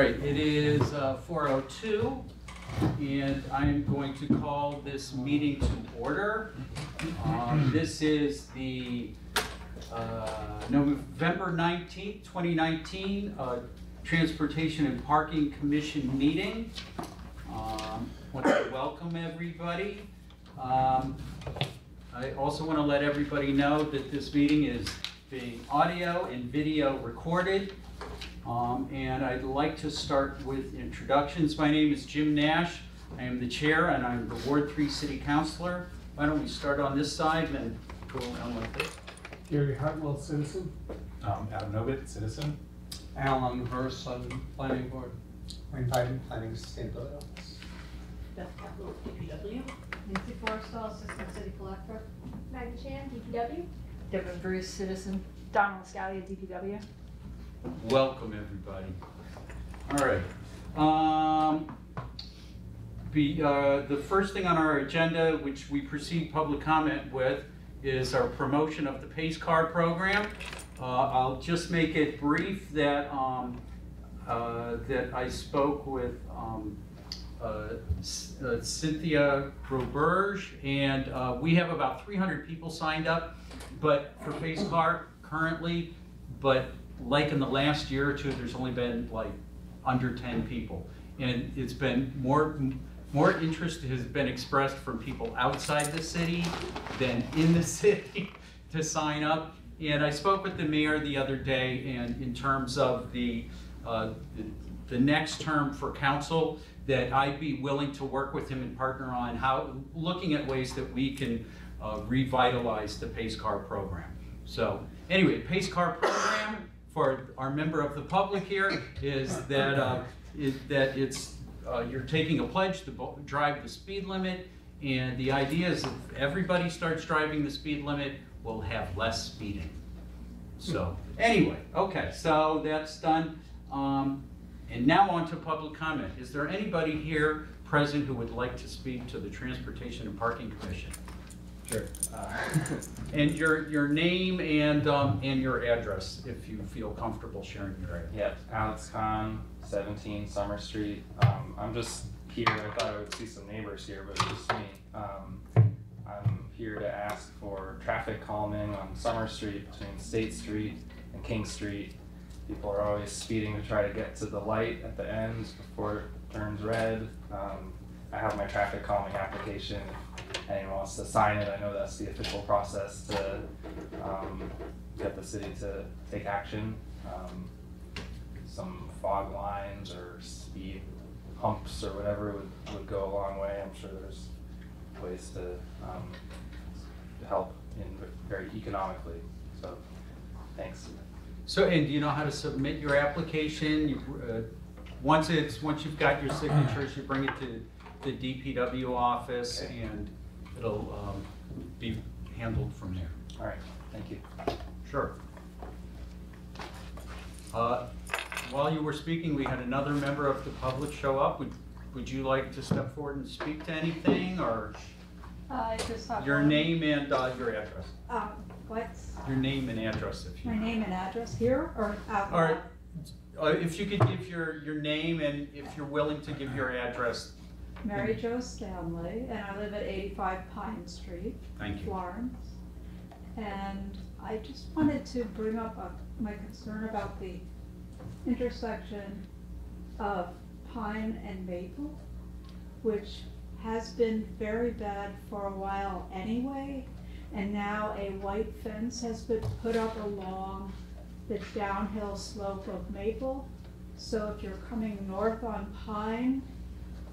right, it is uh, 4:02, and I'm going to call this meeting to order. Um, This is the uh, November 19th, 2019 uh, Transportation and Parking Commission meeting. Um, Want to welcome everybody. Um, I also want to let everybody know that this meeting is being audio and video recorded. Um, And I'd like to start with introductions. My name is Jim Nash. I am the chair and I'm the Ward 3 City Councilor. Why don't we start on this side and then go around like this? Gary Hartwell, citizen. Um, Adam Novit, citizen. Alan Hurst on planning board. Wayne Feiden, Planning Sustainability Office. Beth Capital, DPW. Nancy Forrestall, Assistant City Collector. Maggie Chan, DPW. Devin Bruce, citizen. Donna LaScaleia, DPW. Welcome, everybody. All right. Um, Be, uh, the first thing on our agenda, which we proceed public comment with, is our promotion of the Pace Car program. Uh, I'll just make it brief that, um, uh, that I spoke with um, uh, uh, Cynthia Roberge, and uh, we have about 300 people signed up, but for Pace Car currently, but like in the last year or two, there's only been like under 10 people. And it's been more, more interest has been expressed from people outside the city than in the city to sign up. And I spoke with the mayor the other day, and in terms of the, uh, the- the next term for council, that I'd be willing to work with him and partner on how, looking at ways that we can uh, revitalize the Pace Car program. So, anyway, Pace Car program, for our member of the public here, is that, uh, that it's, uh, you're taking a pledge to drive the speed limit, and the idea is if everybody starts driving the speed limit, we'll have less speeding. So, anyway, okay, so that's done. Um, And now on to public comment. Is there anybody here present who would like to speak to the Transportation and Parking Commission? Sure. Uh, And your, your name and, um, and your address, if you feel comfortable sharing your address. Yep, Alex Khan, seventeen Summer Street. Um, I'm just here, I thought I would see some neighbors here, but it's just me. Um, I'm here to ask for traffic calming on Summer Street between State Street and King Street. People are always speeding to try to get to the light at the end before it turns red. Um, I have my traffic calming application. Anyone wants to sign it, I know that's the official process to, um, get the city to take action. Um, some fog lines or speed humps or whatever would, would go a long way. I'm sure there's ways to, um, to help in very economically, so, thanks. So, and do you know how to submit your application? You, uh, Once it's, once you've got your signatures, you bring it to the DPW office Okay. and it'll um, be handled from there. All right, thank you. Sure. Uh, While you were speaking, we had another member of the public show up. Would, would you like to step forward and speak to anything or I just have. your one- name and uh, your address? Um, what's Your name and address if you. my name and address here or out? All right. Uh, If you could give your, your name and if you're willing to give your address, Mary Jo Stanley, and I live at eighty-five Pine Street, thank you. Florence. And I just wanted to bring up a- my concern about the intersection of Pine and Maple, which has been very bad for a while anyway. And now a white fence has been put up along the downhill slope of Maple. So if you're coming north on Pine,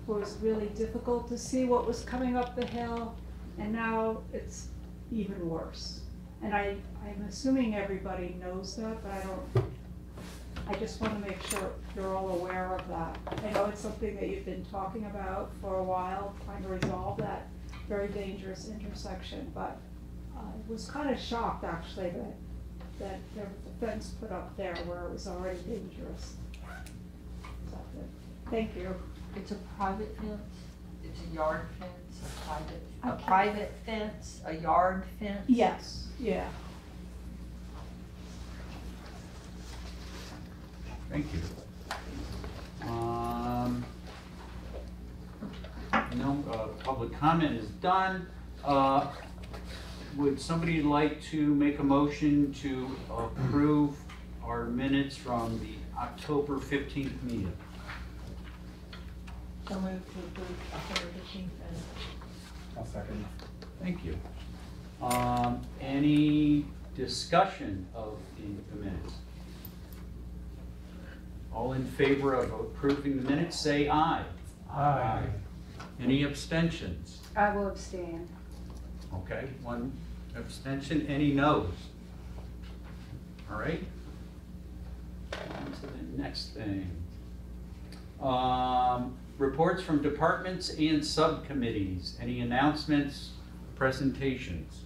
was really difficult to see what was coming up the hill, and now it's even worse. And I, I'm assuming everybody knows that, but I don't, I just wanna make sure you're all aware of that. I know it's something that you've been talking about for a while, trying to resolve that very dangerous intersection, but I was kinda shocked actually that, that there was a fence put up there where it was already dangerous. Thank you. It's a private fence. It's a yard fence, a private, a private fence, a yard fence? Yes, yeah. Thank you. Um, No, uh, public comment is done. Uh, Would somebody like to make a motion to approve our minutes from the October 15th meeting? So moved to approve October fifteenth and I'll second. Thank you. Um, Any discussion of the the minutes? All in favor of approving the minutes, say aye. Aye. Any abstentions? I will abstain. Okay, one abstention, any noes? All right. On to the next thing. Um, Reports from departments and subcommittees. Any announcements, presentations?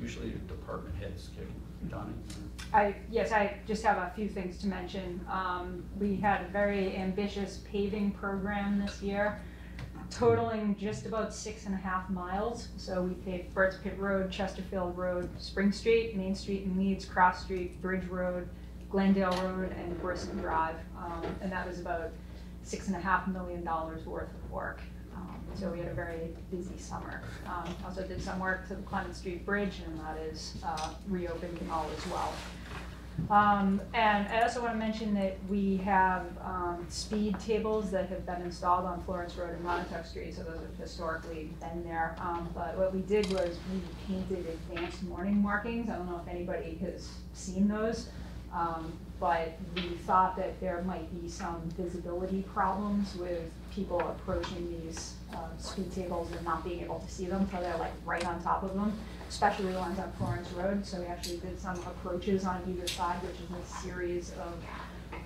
Usually department heads get done. I, yes, I just have a few things to mention. Um, we had a very ambitious paving program this year, totaling just about six and a half miles. So we paved Burt's Pit Road, Chesterfield Road, Spring Street, Main Street and Leeds, Cross Street, Bridge Road, Glendale Road, and Briston Drive. Um, and that was about six and a half million dollars worth of work. Um, So we had a very busy summer. Um, Also did some work to the Clement Street Bridge, and that is uh, reopened all as well. Um, And I also want to mention that we have um, speed tables that have been installed on Florence Road and Montauk Street, so those have historically been there. Um, But what we did was we painted advanced warning markings. I don't know if anybody has seen those. Um, But we thought that there might be some visibility problems with people approaching these um, speed tables and not being able to see them until they're like right on top of them, especially the ones on Florence Road. So we actually did some approaches on either side, which is a series of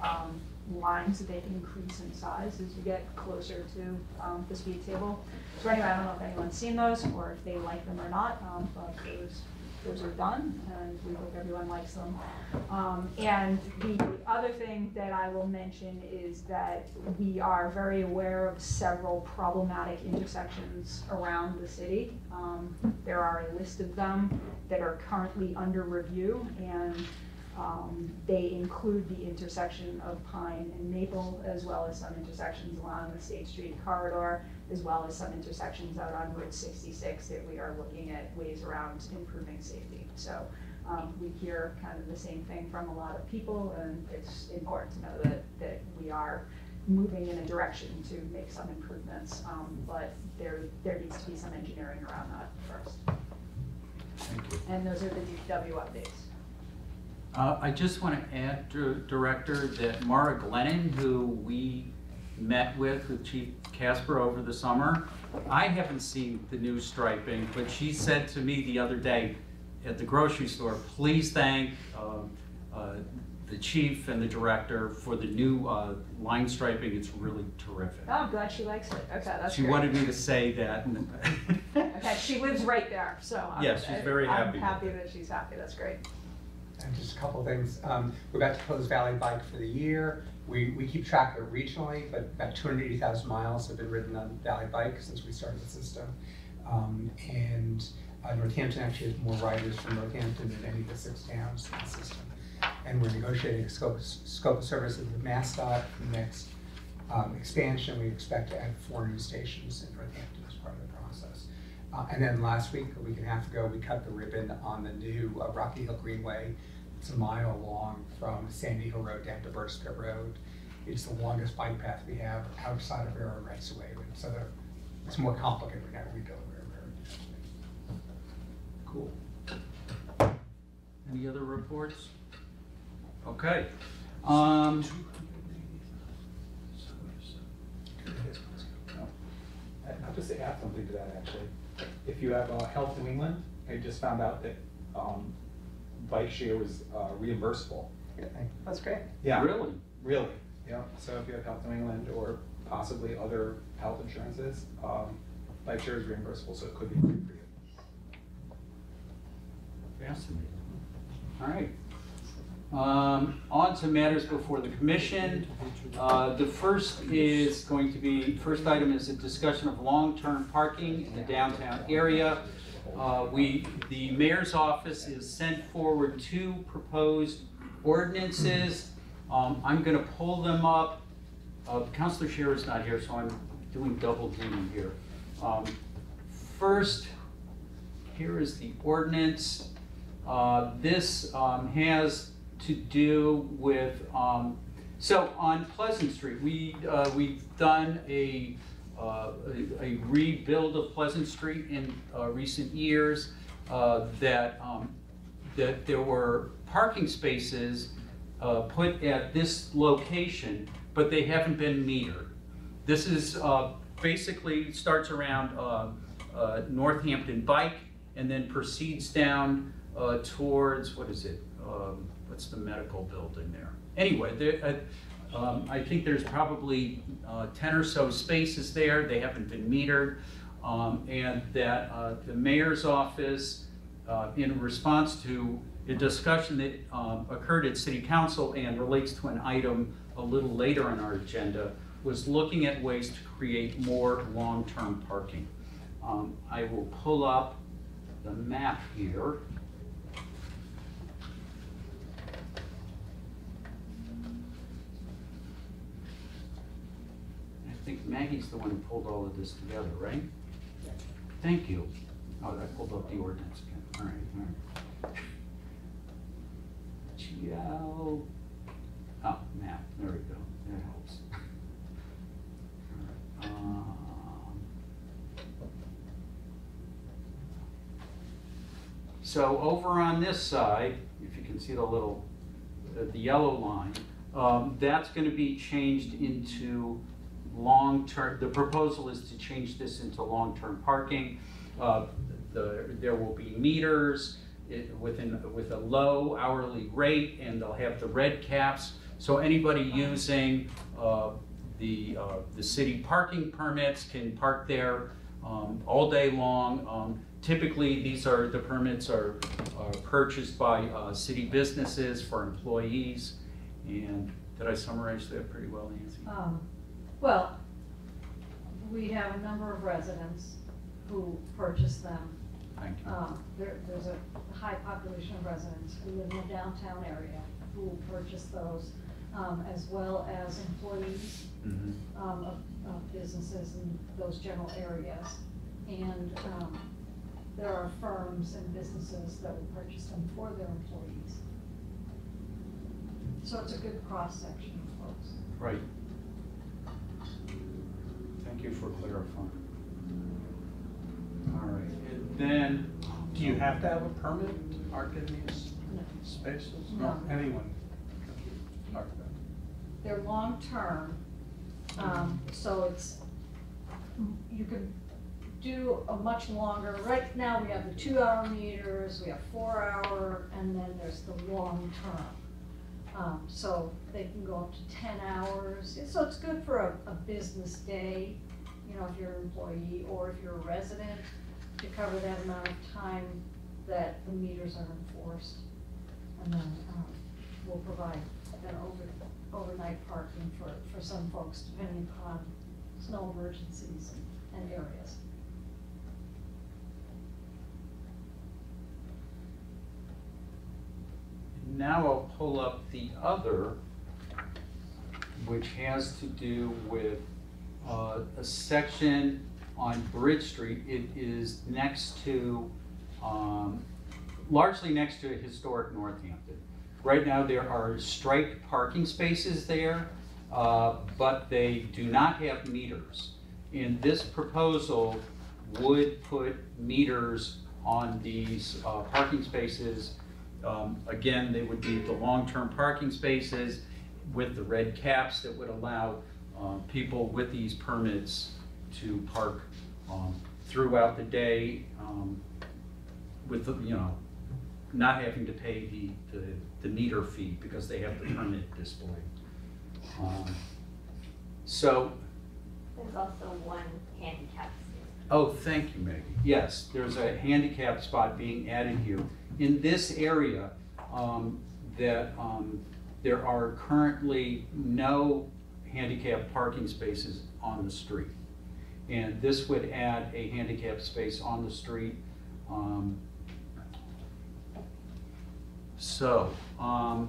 um, lines that they increase in size as you get closer to um, the speed table. So anyway, I don't know if anyone's seen those or if they like them or not, um, but those those are done, and we hope everyone likes them. Um, and the other thing that I will mention is that we are very aware of several problematic intersections around the city. Um, there are a list of them that are currently under review, and um, they include the intersection of Pine and Maple, as well as some intersections along the State Street corridor, as well as some intersections out on Route sixty-six that we are looking at ways around improving safety. So, um, we hear kind of the same thing from a lot of people, and it's important to know that, that we are moving in a direction to make some improvements, um, but there, there needs to be some engineering around that first. Thank you. And those are the DPW updates. Uh, I just want to add, Director, that Mara Glennon, who we met with, with Chief Kasper over the summer, I haven't seen the new striping, but she said to me the other day at the grocery store, please thank um, uh, the chief and the director for the new uh, line striping. It's really terrific. Oh, I'm glad she likes it. Okay, that's She great. wanted me to say that. Okay, she lives right there, so. I'm- Yes, she's very happy I'm happy that she's happy, that's great. And just a couple of things, um, we're about to close Valley Bike for the year. We, we keep track of it regionally, but about two hundred eighty thousand miles have been ridden on Valley Bike since we started the system. Um, and uh, Northampton actually has more riders from Northampton than any of the six towns in the system. And we're negotiating a scope, scope of services with MassDOT for the next, um, expansion. We expect to add four new stations in Northampton as part of the process. Uh, and then last week, a week and a half ago, we cut the ribbon on the new uh, Rocky Hill Greenway. It's a mile long from Sandy Hill Road down to Burts Pit Road. It's the longest bike path we have outside of railroad rights of way. So the- it's more complicated now, we build railroad. Cool. Any other reports? Okay. Um, I'll just add something to that, actually. If you have uh, Health New England, I just found out that um, bike share was uh, reimbursable. That's great. Yeah, Really? really, yeah. So if you have Health New England or possibly other health insurances, um, bike share is reimbursable, so it could be free for you. Fascinating. All right. Um, On to matters before the commission. Uh, The first is going to be, first item is a discussion of long-term parking in the downtown area. Uh, We, the mayor's office has sent forward two proposed ordinances. Um, I'm going to pull them up. Uh, Counselor is not here, so I'm doing double duty here. Um, First, here is the ordinance. Uh, This um, has to do with, um, so on Pleasant Street, we, uh, we've done a, uh, a a rebuild of Pleasant Street in uh, recent years, uh, that, um, that there were parking spaces uh, put at this location, but they haven't been metered. This is, uh, basically starts around Northampton Bike and then proceeds down towards, what is it? Um, What's the medical building there? Anyway, there, uh, um, I think there's probably uh, 10 or so spaces there, they haven't been metered. um, And that uh, the mayor's office, uh, in response to a discussion that um, occurred at city council and relates to an item a little later on our agenda, was looking at ways to create more long-term parking. Um, I will pull up the map here. I think Maggie's the one who pulled all of this together, right? Thank you. Oh, I pulled up the ordinance again, all right, all right. Geo, oh, map, there we go, that helps. Um, So over on this side, if you can see the little, uh, the yellow line, um, that's gonna be changed into long-term, the proposal is to change this into long-term parking. Uh, the, there will be meters it, within, with a low hourly rate, and they'll have the red caps. So anybody using, uh, the, uh, the city parking permits can park there, um, all day long. Um, typically, these are, the permits are, are purchased by, uh, city businesses for employees. And did I summarize that pretty well, Nancy? Um, well, we have a number of residents who purchase them. Thank you. Um, there, there's a high population of residents who live in the downtown area who purchase those, um, as well as employees, Mhm. um, of, of businesses in those general areas. And, um, there are firms and businesses that will purchase them for their employees. So it's a good cross-section of folks. Right. Thank you for clarifying. All right, and then. Do you have to have a permit to park in these No. spaces? No. Anyone can park there? They're long-term, um, so it's, you can do a much longer, right now we have the two-hour meters, we have four-hour, and then there's the long-term. Um, so they can go up to ten hours, so it's good for a, a business day, you know, if you're an employee or if you're a resident, to cover that amount of time that the meters are enforced. And then, um, we'll provide then over, overnight parking for, for some folks depending upon snow emergencies and, and areas. Now I'll pull up the other, which has to do with uh, a section on Bridge Street. It is next to, um, largely next to historic Northampton. Right now, there are striped parking spaces there, uh, but they do not have meters. And this proposal would put meters on these uh, parking spaces um, Again, they would be the long-term parking spaces with the red caps that would allow um, people with these permits to park um, throughout the day um, with, the you know, not having to pay the, the the meter fee because they have the permit displayed. Um, So, There's also one handicap space. Oh, thank you, Maggie. Yes, there's a handicap spot being added here. In this area, um, that, um, there are currently no handicapped parking spaces on the street. And this would add a handicap space on the street. Um, So, um,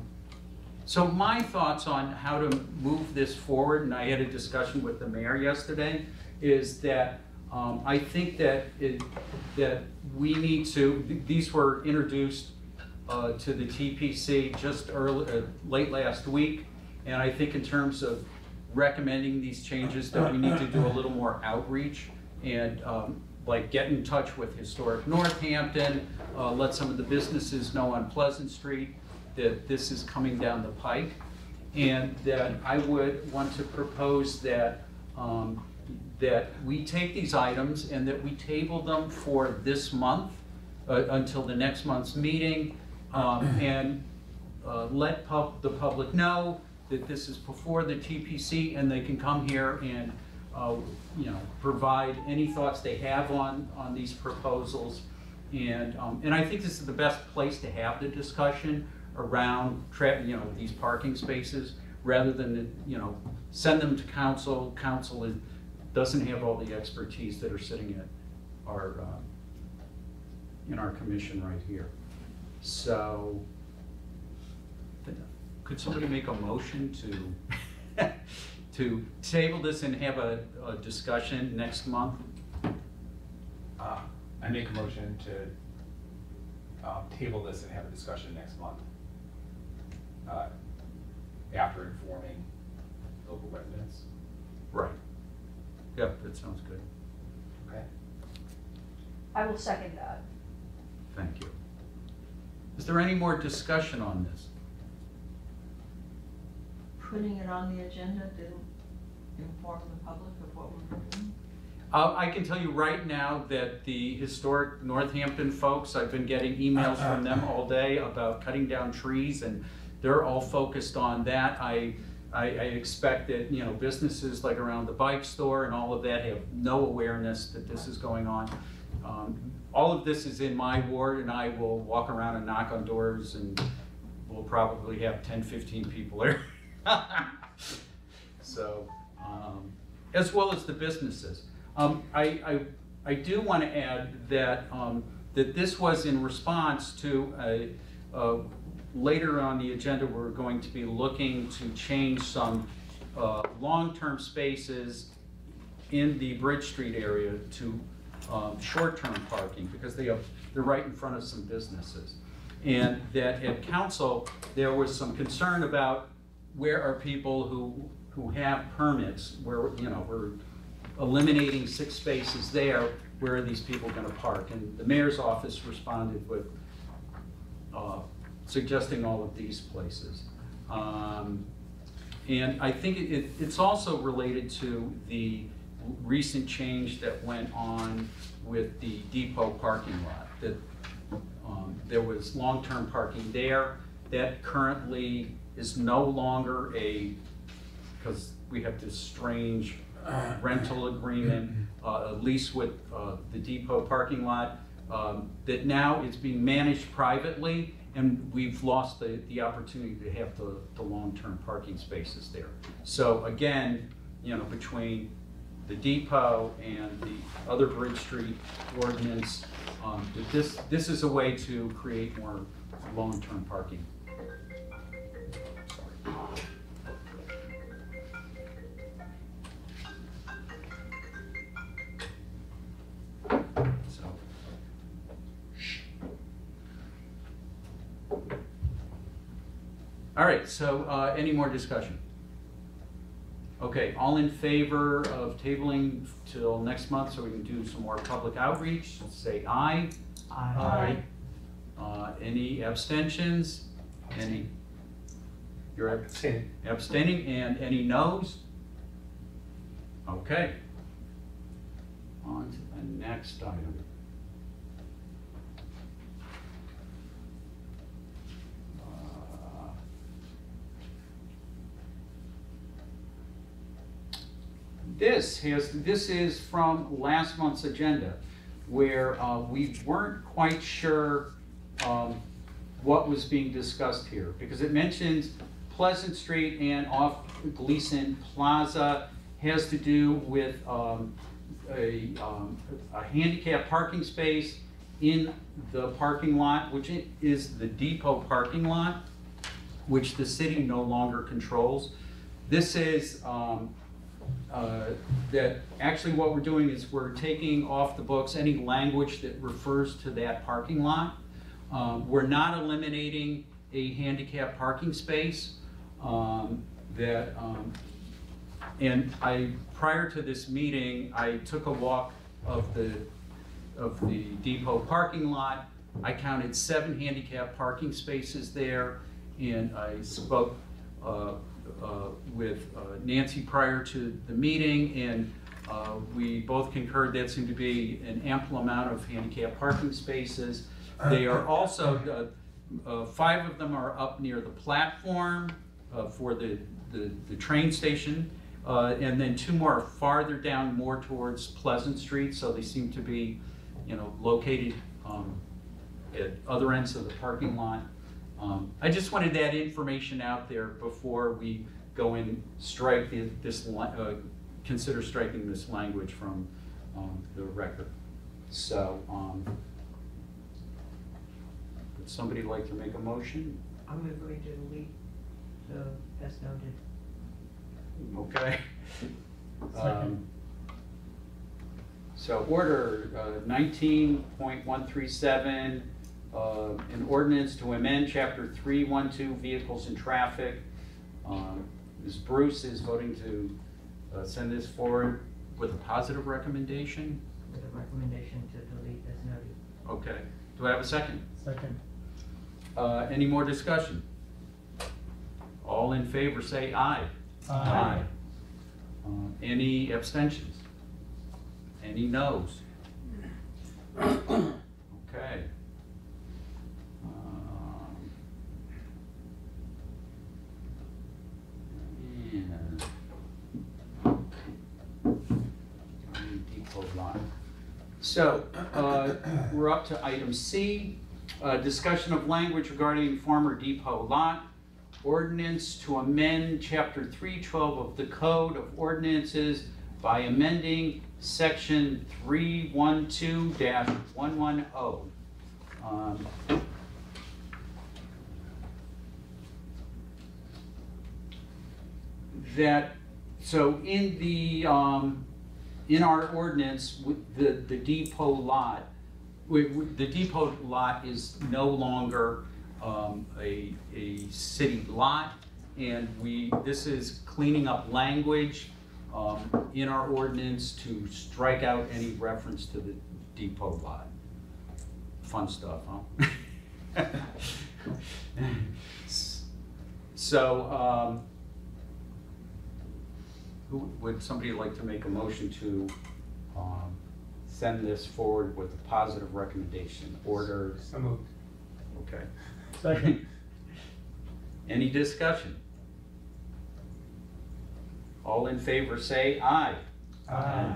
So my thoughts on how to move this forward, and I had a discussion with the mayor yesterday, is that um, I think that it, that we need to, th- these were introduced uh, to the TPC just early, uh, late last week. And I think in terms of recommending these changes, that we need to do a little more outreach and um, like get in touch with Historic Northampton, uh, let some of the businesses know on Pleasant Street that this is coming down the pike. And that I would want to propose that, um, that we take these items and that we table them for this month, uh, until the next month's meeting, um, and, uh, let pub, the public know that this is before the TPC, and they can come here and, uh, you know, provide any thoughts they have on, on these proposals. And, um, and I think this is the best place to have the discussion around you know, these parking spaces, rather than, you know, send them to council, council is, doesn't have all the expertise that are sitting at our, uh, in our commission right here. So, could somebody make a motion to, to table this and have a, a discussion next month? Uh, I make a motion to, um, table this and have a discussion next month. Uh, after informing local residents, Right. Yep, that sounds good. okay? I will second that. Thank you. Is there any more discussion on this? putting it on the agenda didn't inform the public of what we're doing? Uh, I can tell you right now that the historic Northampton folks, I've been getting emails from them all day about cutting down trees and they're all focused on that. I, I, I expect that, you know, businesses like around the bike store and all of that have no awareness that this is going on. Um, all of this is in my ward and I will walk around and knock on doors and we'll probably have 10, 15 people there. So, um, as well as the businesses. Um, I, I, I do want to add that, um, that this was in response to a, uh, later on the agenda, we're going to be looking to change some, uh, long-term spaces in the Bridge Street area to, um, short-term parking, because they have, they're right in front of some businesses. And that at council, there was some concern about where are people who, who have permits, where, you know, we're eliminating six spaces there, where are these people gonna park? And the mayor's office responded with, uh, suggesting all of these places. Um, and I think it, it- it's also related to the recent change that went on with the depot parking lot. That, um, there was long-term parking there, that currently is no longer a, because we have this strange rental agreement, uh, lease with, uh, the depot parking lot, um, that now it's being managed privately, and we've lost the, the opportunity to have the, the long-term parking spaces there. So again, you know, between the depot and the other Bridge Street ordinance, um, this, this is a way to create more long-term parking. All right, so, uh, any more discussion? Okay, all in favor of tabling till next month so we can do some more public outreach, say aye. Aye. Uh, any abstentions? Any? You're ab- Abstain. abstaining, and any noes? Okay. On to the next item. Uh, This has, this is from last month's agenda, where uh, we weren't quite sure um, what was being discussed here, because it mentions Pleasant Street and off Gleason Plaza has to do with um, a, um, a handicap parking space in the parking lot, which is the depot parking lot. which the city no longer controls. This is, um, uh, that, actually what we're doing is we're taking off the books any language that refers to that parking lot. Um, We're not eliminating a handicap parking space um, that, um, and I, prior to this meeting, I took a walk of the, of the depot parking lot. I counted seven handicap parking spaces there, and I spoke uh, uh, with uh, Nancy prior to the meeting, and uh, we both concurred that seemed to be an ample amount of handicap parking spaces. They are also, uh, five of them are up near the platform for the, the, the train station. Uh, and then two more farther down, more towards Pleasant Street, so they seem to be, you know, located, um, at other ends of the parking lot. Um, I just wanted that information out there before we go and strike the, this, uh, consider striking this language from um, the record. So, um, would somebody like to make a motion? I'm going to delete the as noted. Okay. Um, so order uh, 19.137 uh, an ordinance to amend chapter three one two vehicles and traffic. Um, Ms. Bruce is voting to uh, send this forward with a positive recommendation. With a recommendation to delete as noted. Okay. Do I have a second? Second. Uh, Any more discussion? All in favor, say aye. Uh, Any abstentions? Any noes? Okay. Um, and- Depot lot. So, uh, we're up to item C, uh, discussion of language regarding former depot lot. Ordinance to amend chapter three twelve of the Code of Ordinances by amending section three one two one one oh. Um, That, so in the, um, in our ordinance, the, the depot lot, we, we- the depot lot is no longer, um, a, a city lot. And we, this is cleaning up language, um, in our ordinance to strike out any reference to the depot lot. Fun stuff, huh? So, um, who, would somebody like to make a motion to, um, send this forward with a positive recommendation, order, So moved. okay? Second. Any discussion? All in favor, say aye. Aye.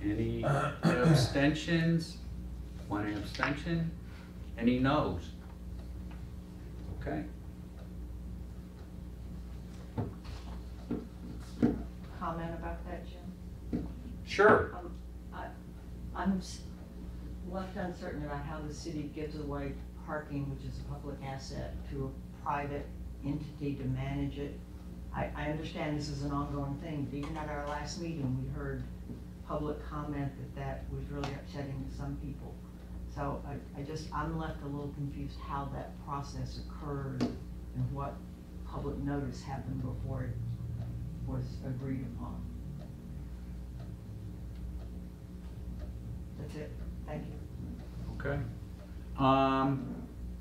Any abstentions? One abstention? Any noes? Okay, Comment about that, Jim? sure. Um, I, I'm left uncertain about how the city gives away parking, which is a public asset, to a private entity to manage it. I, I understand this is an ongoing thing, but even at our last meeting, we heard public comment that that was really upsetting to some people. So I, I just, I'm left a little confused how that process occurred and what public notice happened before it was agreed upon. That's it, thank you. Okay. Um,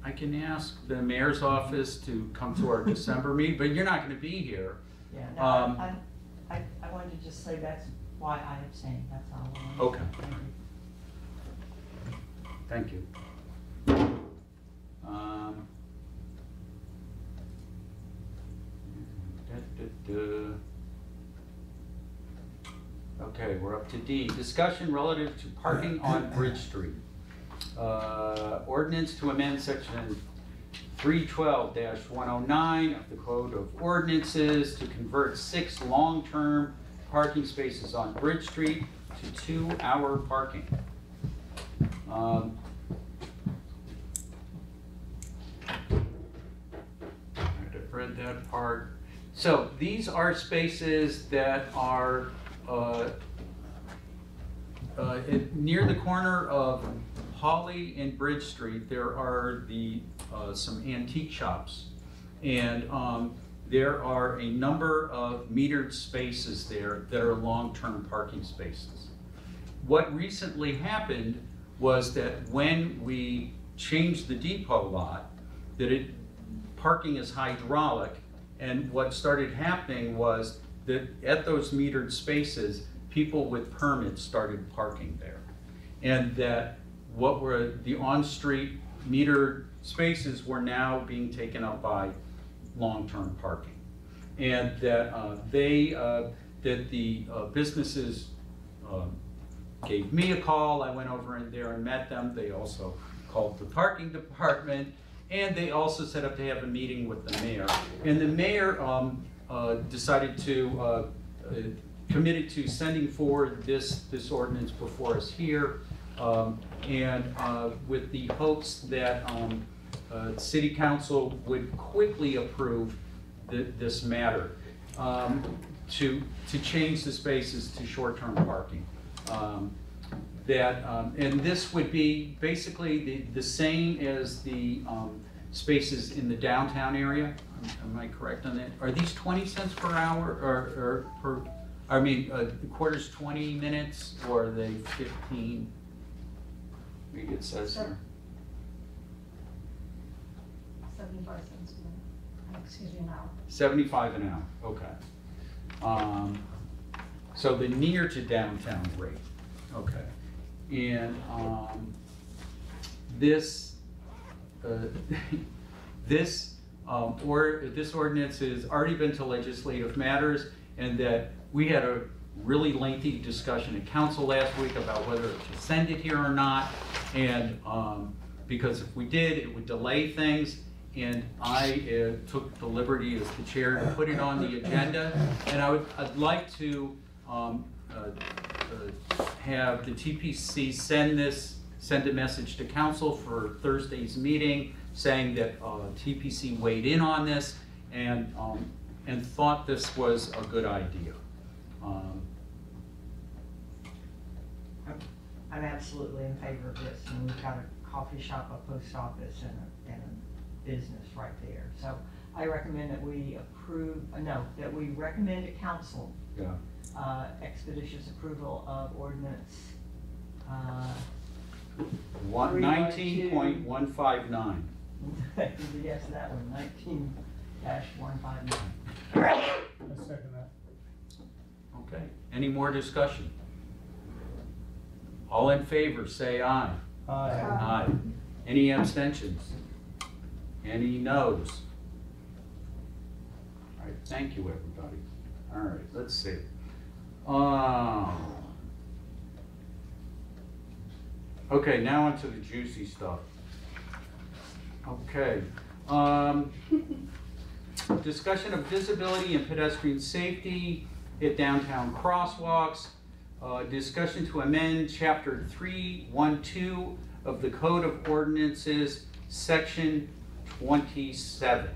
I can ask the mayor's office to come to our December meeting, but you're not gonna be here. Yeah, no, Um, I, I, I wanted to just say that's why I abstained, that's all. Okay. Thank you. Um, da, da, da. Okay, we're up to D, discussion relative to parking on Bridge Street. Uh, ordinance to amend section three twelve one oh nine of the Code of Ordinances to convert six long-term parking spaces on Bridge Street to two-hour parking. Um, that part. So these are spaces that are, it- near the corner of Hawley and Bridge Street, there are the, uh, some antique shops. And, um, there are a number of metered spaces there that are long-term parking spaces. What recently happened was that when we changed the depot lot, that it, parking is hydraulic, and what started happening was that at those metered spaces, people with permits started parking there. And that what were the on-street metered spaces were now being taken up by long-term parking. And that uh, they, uh, that the uh, businesses um, gave me a call, I went over in there and met them, they also called the parking department, and they also set up to have a meeting with the mayor. And the mayor um, decided to, uh, uh, committed to sending forward this, this ordinance before us here, um, and uh, with the hopes that um, uh, city council would quickly approve thi- this matter um, to, to change the spaces to short-term parking. Um, That, um, and this would be basically the, the same as the um, spaces in the downtown area. Am am I correct on that? Are these 20 cents per hour or, or per, I mean, uh, the quarter's 20 minutes or are they 15? Maybe it says here. Seventy-five cents a minute, Uh, excuse me, an hour. 75 an hour, okay. Um, So the near to downtown rate, okay. And um, this, uh, this, um, or, this ordinance has already been to legislative matters, and that we had a really lengthy discussion at council last week about whether to send it here or not, and, um, because if we did, it would delay things, and I uh, took the liberty as the chair to put it on the agenda, and I would, I'd like to um, uh, uh, have the TPC send this, send a message to council for Thursday's meeting, saying that uh, TPC weighed in on this and, um, and thought this was a good idea. Um, I'm- I'm absolutely in favor of this, and we've got a coffee shop, a post office, and a, and a business right there. So I recommend that we approve, uh, no, that we recommend to council Yeah. uh, expeditious approval of ordinance, uh, One- Three by two. 19.159. yes, that one, nineteen dash one five nine. I second that. Okay, any more discussion? All in favor, say aye. Aye. Aye. Any abstentions? Any noes? All right, thank you, everybody. All right, let's see. Um, Okay, now onto the juicy stuff. Okay, um, discussion of visibility and pedestrian safety at downtown crosswalks. Uh, discussion to amend chapter three, one, two of the Code of Ordinances, section twenty-seven.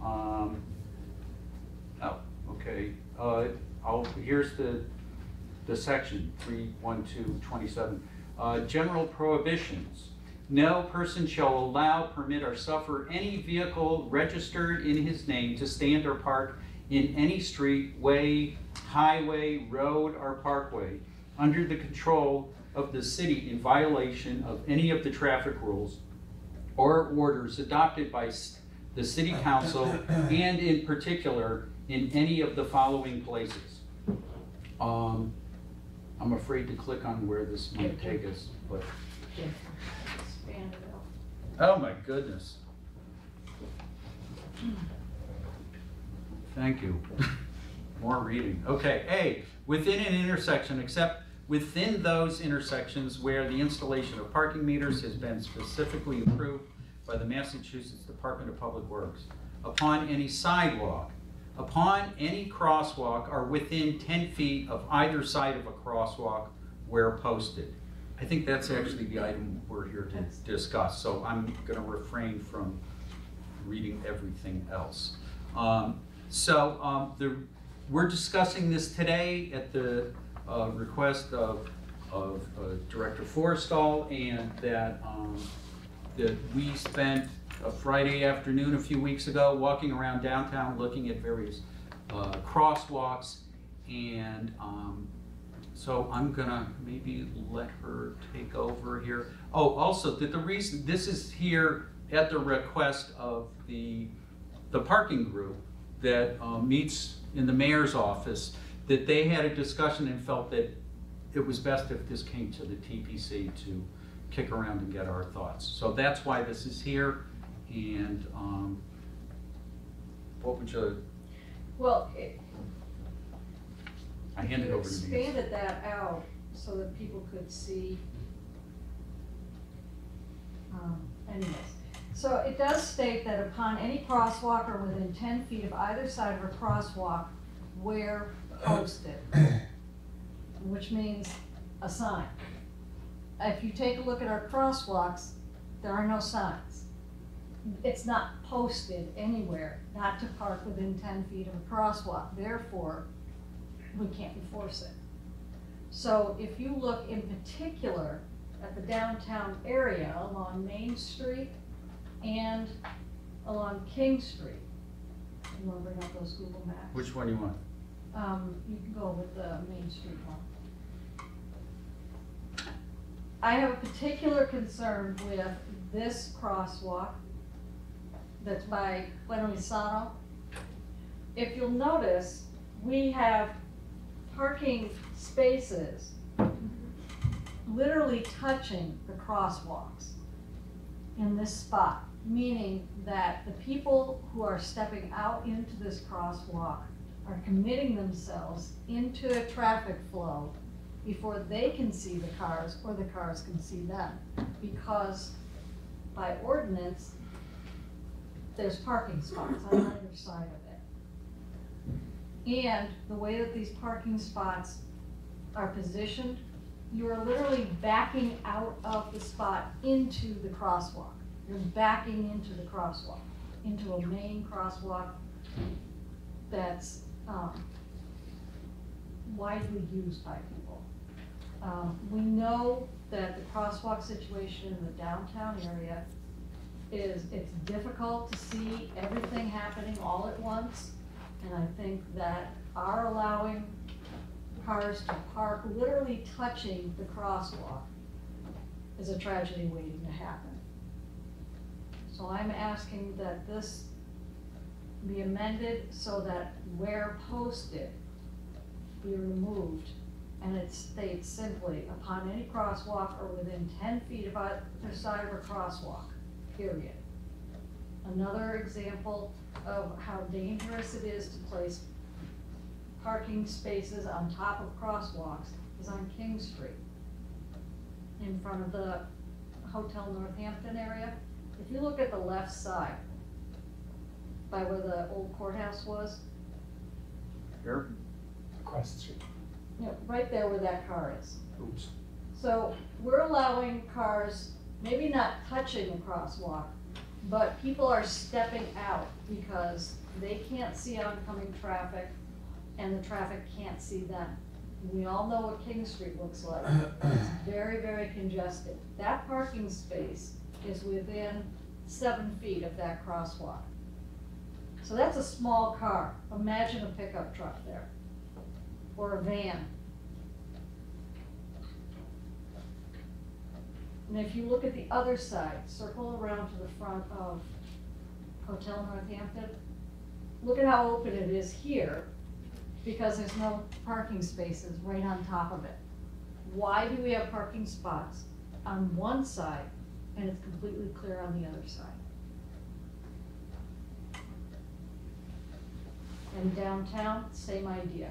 Um, oh, okay, uh, I'll, here's the, the section, three, one, two, twenty-seven. Uh, general prohibitions. No person shall allow, permit, or suffer any vehicle registered in his name to stand or park in any street, way, highway, road, or parkway under the control of the city in violation of any of the traffic rules or orders adopted by the city council and in particular in any of the following places. Um, I'm afraid to click on where this might take us, but, oh my goodness. Thank you. More reading. Okay, A, within an intersection, except within those intersections where the installation of parking meters has been specifically approved by the Massachusetts Department of Public Works. Upon any sidewalk, upon any crosswalk or within ten feet of either side of a crosswalk where posted. I think that's actually the item we're here to discuss, so I'm gonna refrain from reading everything else. Um, so, um, the, we're discussing this today at the, uh, request of, of uh, Director Forrestall and that, um, that we spent a Friday afternoon a few weeks ago walking around downtown looking at various, uh, crosswalks. And, um, so I'm gonna maybe let her take over here. Oh, also, that the reason, this is here at the request of the, the parking group that uh, meets in the mayor's office, that they had a discussion and felt that it was best if this came to the TPC to kick around and get our thoughts. So that's why this is here, and, um, what would you, Well, it- I hand it over to You you. expanded that out so that people could see. Um, anyways, so it does state that upon any crosswalk or within ten feet of either side of a crosswalk where posted, which means a sign. If you take a look at our crosswalks, there are no signs. It's not posted anywhere, not to park within ten feet of a crosswalk, therefore, we can't enforce it. So if you look in particular at the downtown area along Main Street and along King Street, you wanna bring up those Google Maps? Which one do you want? Um, you can go with the Main Street one. I have a particular concern with this crosswalk that's by Bueno y Sano. If you'll notice, we have parking spaces literally touching the crosswalks in this spot, meaning that the people who are stepping out into this crosswalk are committing themselves into a traffic flow before they can see the cars or the cars can see them. Because by ordinance, there's parking spots on either side of it. And the way that these parking spots are positioned, you are literally backing out of the spot into the crosswalk. You're backing into the crosswalk, into a main crosswalk that's, um, widely used by people. Um, we know that the crosswalk situation in the downtown area is, it's difficult to see everything happening all at once. And I think that our allowing cars to park literally touching the crosswalk is a tragedy waiting to happen. So I'm asking that this be amended so that where posted be removed. And it states simply, upon any crosswalk or within ten feet of either side of a crosswalk, period. Another example of how dangerous it is to place parking spaces on top of crosswalks is on King Street. In front of the Hotel Northampton area. If you look at the left side, by where the old courthouse was, Here? Across the street. you know, right there where that car is. Oops. So we're allowing cars, maybe not touching the crosswalk, but people are stepping out because they can't see oncoming traffic and the traffic can't see them. We all know what King Street looks like. It's very, very congested. That parking space is within seven feet of that crosswalk. So that's a small car. Imagine a pickup truck there, or a van. And if you look at the other side, circle around to the front of Hotel Northampton, look at how open it is here, because there's no parking spaces right on top of it. Why do we have parking spots on one side and it's completely clear on the other side? And downtown, same idea.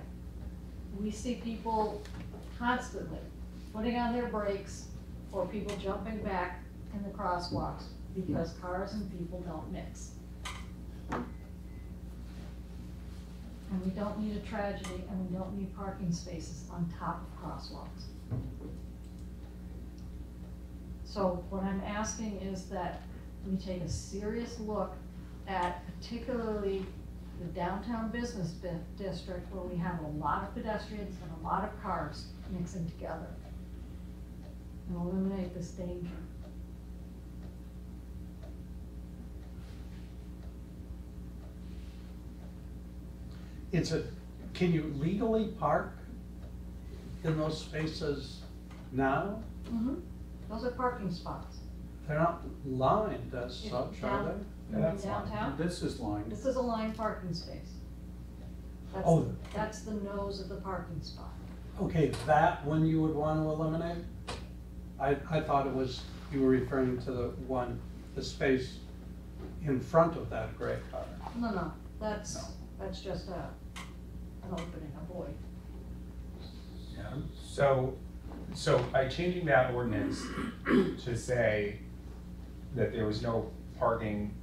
We see people constantly putting on their brakes or people jumping back in the crosswalks because cars and people don't mix. And we don't need a tragedy and we don't need parking spaces on top of crosswalks. So what I'm asking is that we take a serious look at particularly the downtown business district where we have a lot of pedestrians and a lot of cars mixing together. And eliminate this danger. It's a, can you legally park in those spaces now? Mm-hmm. Those are parking spots. They're not lined as If such, are down- they? you mean that's fine. Downtown? This is lined. This is a lined parking space. That's, Oh. that's the nose of the parking spot. Okay, that one you would want to eliminate? I, I thought it was, you were referring to the one, the space in front of that gray car. No, no, that's, No. that's just a, an opening, a void. Yeah. So, so by changing that ordinance to say that there was no parking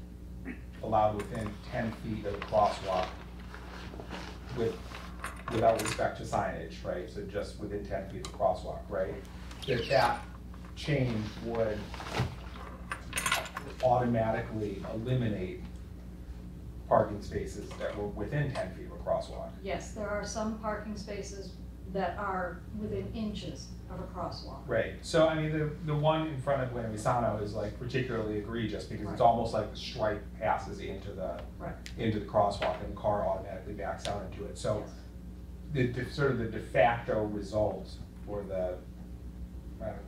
allowed within ten feet of a crosswalk with, without respect to signage, right, so just within ten feet of the crosswalk, right? That that change would automatically eliminate parking spaces that were within ten feet of a crosswalk. Yes, there are some parking spaces that are within inches of a crosswalk. Right, so I mean, the, the one in front of Buena is like particularly egregious because Right. it's almost like the stripe passes into the, Right. into the crosswalk and the car automatically backs out into it, so Yes. the, the, sort of the de facto result for the, I don't know the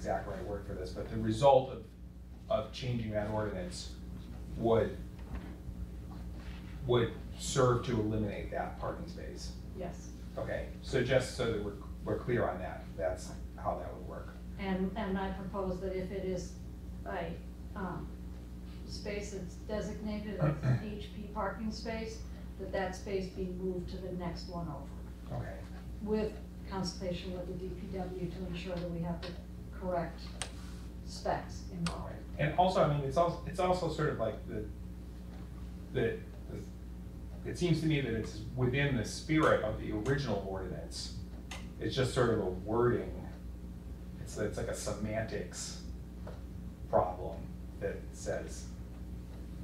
exact right word for this, but the result of, of changing that ordinance would, would serve to eliminate that parking space. Yes, Okay, so just so that we're, we're clear on that, that's how that would work. and, and I propose that if it is a, um, space that's designated as an HP parking space, that that space be moved to the next one over. Okay. with consultation with the DPW to ensure that we have the correct specs involved. And also, I mean, it's also, it's also sort of like the, the, the- it seems to me that it's within the spirit of the original ordinance. It's just sort of a wording, it's, it's like a semantics problem that says,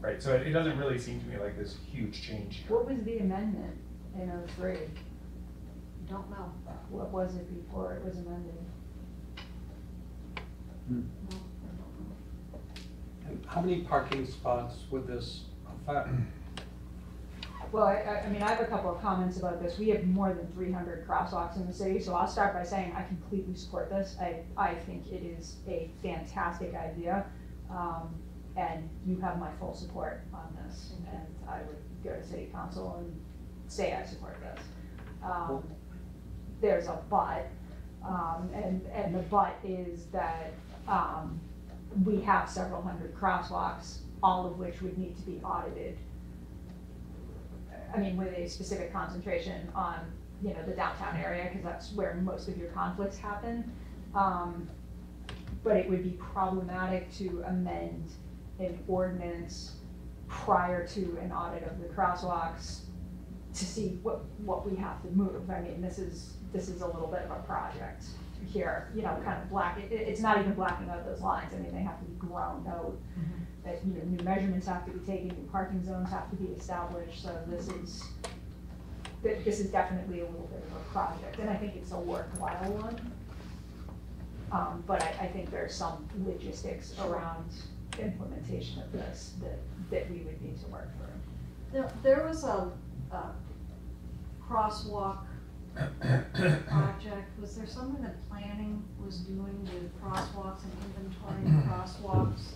right, so it, it doesn't really seem to me like this huge change here. What was the amendment in oh three? Don't know. What was it before it was amended? Hmm. No, I don't know. And how many parking spots would this affect? Well, I, I, mean, I have a couple of comments about this. We have more than three hundred crosswalks in the city, so I'll start by saying I completely support this. I, I think it is a fantastic idea. Um, and you have my full support on this, and I would go to city council and say I support this. Um, there's a but, um, and, and the but is that, um, we have several hundred crosswalks, all of which would need to be audited I mean, with a specific concentration on, you know, the downtown area, because that's where most of your conflicts happen. Um, but it would be problematic to amend an ordinance prior to an audit of the crosswalks to see what, what we have to move. I mean, this is, this is a little bit of a project here, you know, kind of black, it, it's not even blacking out those lines, I mean, they have to be grown out. That, you know, new measurements have to be taken, new parking zones have to be established, so this is, th- this is definitely a little bit of a project, and I think it's a worthwhile one. Um, but I, I think there's some logistics around implementation of this that, that we would need to work through. There, there was a, a crosswalk project, was there something that planning was doing with crosswalks and inventorying mm-hmm. crosswalks?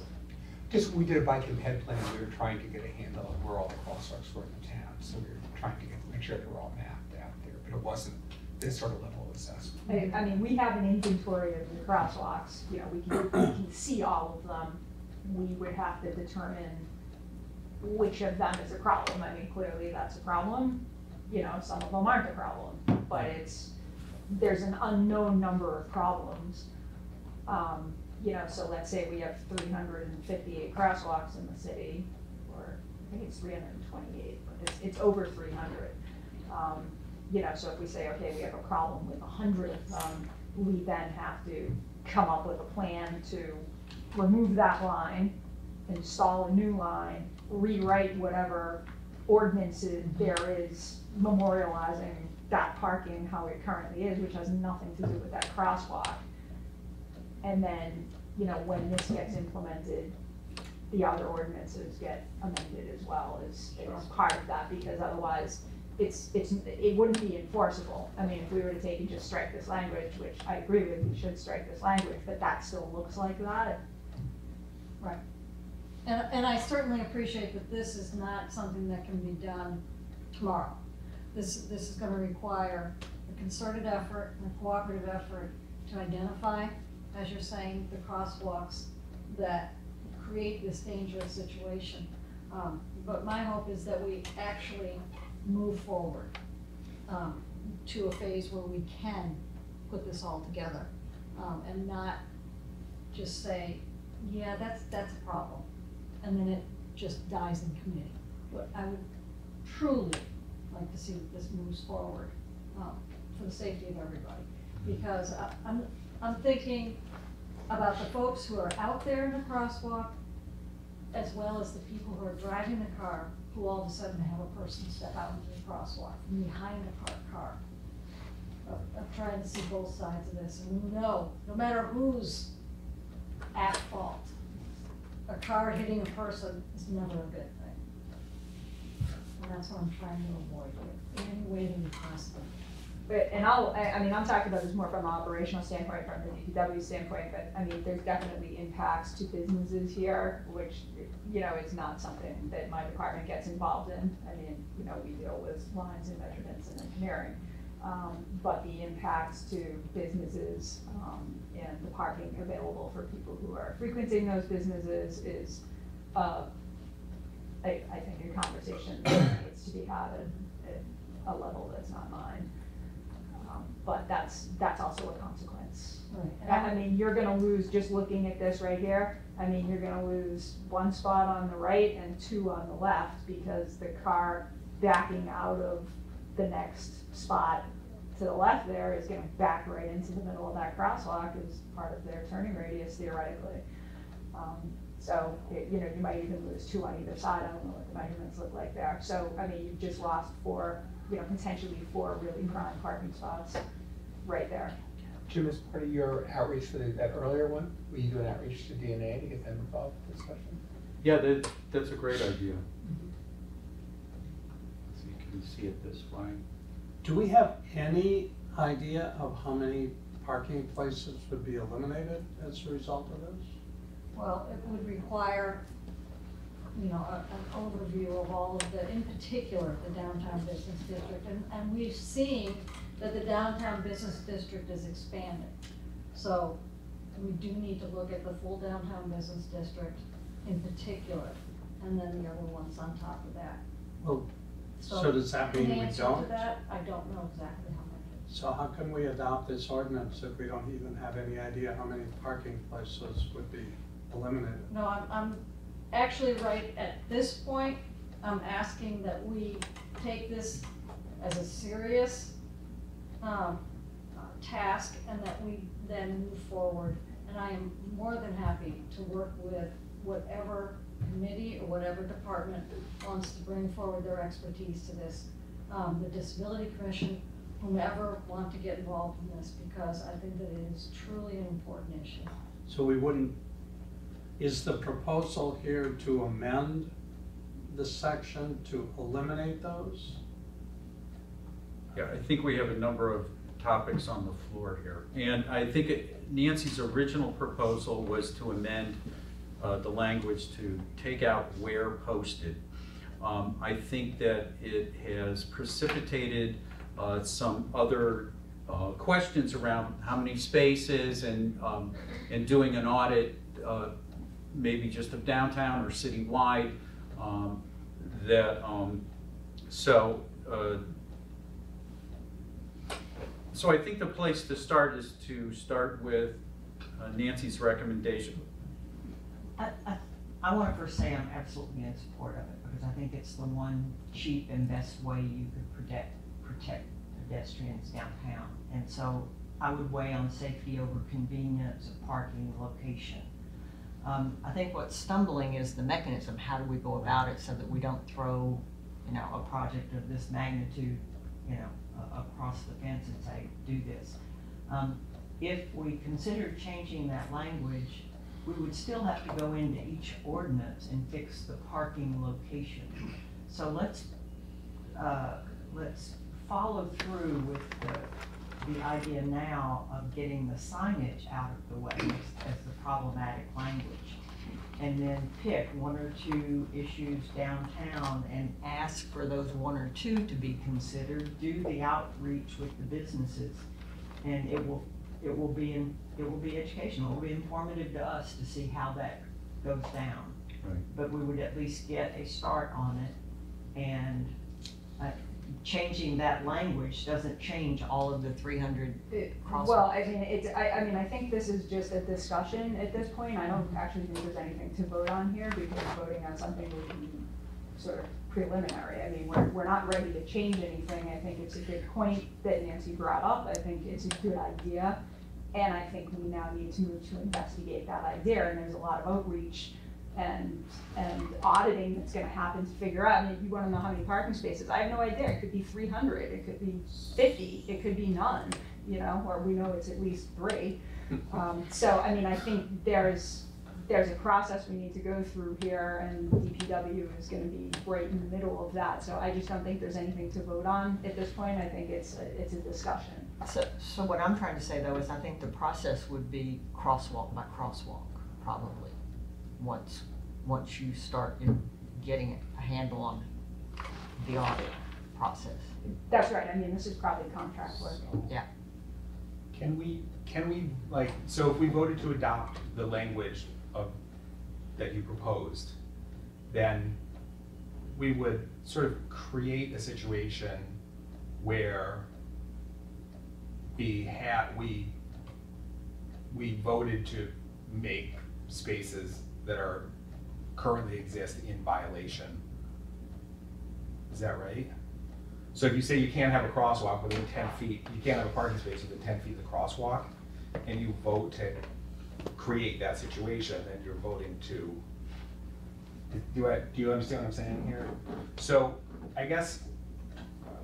Just, we did a bike and ped plan, we were trying to get a handle of where all the crosswalks were in the town, so we were trying to get, make sure they were all mapped out there, but it wasn't this sort of level of assessment. I, I mean, we have an inventory of the crosswalks, you know, we can, we can see all of them. We would have to determine which of them is a problem, I mean, clearly that's a problem, you know, some of them aren't a problem, but it's, there's an unknown number of problems. Um, you know, so let's say we have three hundred and fifty-eight crosswalks in the city, or I think it's three hundred and twenty-eight, but it's, it's over three hundred. Um, you know, so if we say, okay, we have a problem with hundred of them, we then have to come up with a plan to remove that line, install a new line, rewrite whatever ordinances, there is memorializing that parking how it currently is, which has nothing to do with that crosswalk. And then, you know, when this gets implemented, the other ordinances get amended as well as, as part of that, because otherwise, it's, it's, it wouldn't be enforceable. I mean, if we were to take and just strike this language, which I agree with, we should strike this language, but that still looks like that, Right. And, and I certainly appreciate that this is not something that can be done tomorrow. This, this is gonna require a concerted effort and a cooperative effort to identify, as you're saying, the crosswalks that create this dangerous situation. Um, but my hope is that we actually move forward, um, to a phase where we can put this all together, um, and not just say, yeah, that's, that's a problem, and then it just dies in committee. But I would truly like to see that this moves forward, um, for the safety of everybody. Because I, I'm, I'm thinking about the folks who are out there in the crosswalk, as well as the people who are driving the car, who all of a sudden have a person step out into the crosswalk behind the parked car. Of trying to see both sides of this, and we know, no matter who's at fault, a car hitting a person is never a good thing. And that's what I'm trying to avoid in any way that we possibly. But, and I'll, I, I mean, I'm talking about this more from an operational standpoint, from the DPW standpoint, but, I mean, there's definitely impacts to businesses here, which, you know, is not something that my department gets involved in. I mean, you know, we deal with lines and measurements and engineering. Um, but the impacts to businesses, um, and the parking available for people who are frequenting those businesses is, uh, I, I think a conversation that needs to be had at, at a level that's not mine. Um, But that's, that's also a consequence. Right. I, I mean, you're gonna lose, just looking at this right here, I mean, you're gonna lose one spot on the right and two on the left because the car backing out of the next spot to the left there is gonna back right into the middle of that crosswalk as part of their turning radius theoretically. Um, So, it- you know, you might even lose two on either side, I don't know what the measurements look like there. So, I mean, you've just lost four, you know, potentially four really prime parking spots right there. Jim, as part of your outreach for the- that earlier one, will you do an outreach to DNA to get them involved in the discussion? Yeah, that, that's a great idea. So you can see it this way. Do we have any idea of how many parking places would be eliminated as a result of this? Well, it would require, you know, a- an overview of all of the, in particular, the downtown business district. And, and we've seen that the downtown business district is expanding. So we do need to look at the full downtown business district in particular, and then the other ones on top of that. Well, so does that mean we answer don't? that, I don't know exactly how many. So how can we adopt this ordinance if we don't even have any idea how many parking places would be eliminated? No, I'm, I'm actually right at this point, I'm asking that we take this as a serious, um, uh, task and that we then move forward. And I am more than happy to work with whatever committee or whatever department wants to bring forward their expertise to this. Um, the Disability Commission, whomever want to get involved in this, because I think that it is truly an important issue. So we wouldn't, is the proposal here to amend the section to eliminate those? Yeah, I think we have a number of topics on the floor here. And I think it- Nancy's original proposal was to amend uh, the language to take out where posted. Um, I think that it has precipitated uh, some other uh, questions around how many spaces and, um, and doing an audit, uh, maybe just of downtown or citywide. um, That, um, so, uh, so I think the place to start is to start with uh, Nancy's recommendation. I, I, I want to first say I'm absolutely in support of it, because I think it's the one cheap and best way you could protect, protect pedestrians downtown. And so I would weigh on safety over convenience of parking location. Um, I think what's stumbling is the mechanism, how do we go about it so that we don't throw you know, a project of this magnitude, you know, a- across the fence and say, do this. Um, If we consider changing that language, we would still have to go into each ordinance and fix the parking location. So let's, uh, let's follow through with the, the idea now of getting the signage out of the way as, the problematic language. And then pick one or two issues downtown and ask for those one or two to be considered, do the outreach with the businesses. And it will, it will be, in it will be educational, it will be informative to us to see how that goes down. Right. But we would at least get a start on it and, uh, changing that language doesn't change all of the three hundred It- Crosswalk. Well, I mean, it's, I, I mean, I think this is just a discussion at this point, I don't actually think there's anything to vote on here, because voting on something would be sort of preliminary, I mean, we're, we're not ready to change anything, I think it's a good point that Nancy brought up, I think it's a good idea, and I think we now need to move to investigate that idea, and there's a lot of outreach and, and auditing that's gonna happen to figure out, I mean, you wanna know how many parking spaces, I have no idea, it could be three hundred, it could be fifty, it could be none, you know, or we know it's at least three. Um, so, I mean, I think there's, there's a process we need to go through here, and DPW is gonna be right in the middle of that, so I just don't think there's anything to vote on at this point, I think it's, a- it's a discussion. So, so what I'm trying to say though is I think the process would be crosswalk by crosswalk, probably. Once, once you start in getting a handle on the audit process. That's right, I mean, this is probably contract work. Yeah. Can we, can we, like, so if we voted to adopt the language of, that you proposed, then we would sort of create a situation where we had, we, we voted to make spaces that are currently exist in violation. Is that right? So if you say you can't have a crosswalk within ten feet, you can't have a parking space within ten feet of the crosswalk, and you vote to create that situation, then you're voting to, do I, do you understand what I'm saying here? So, I guess,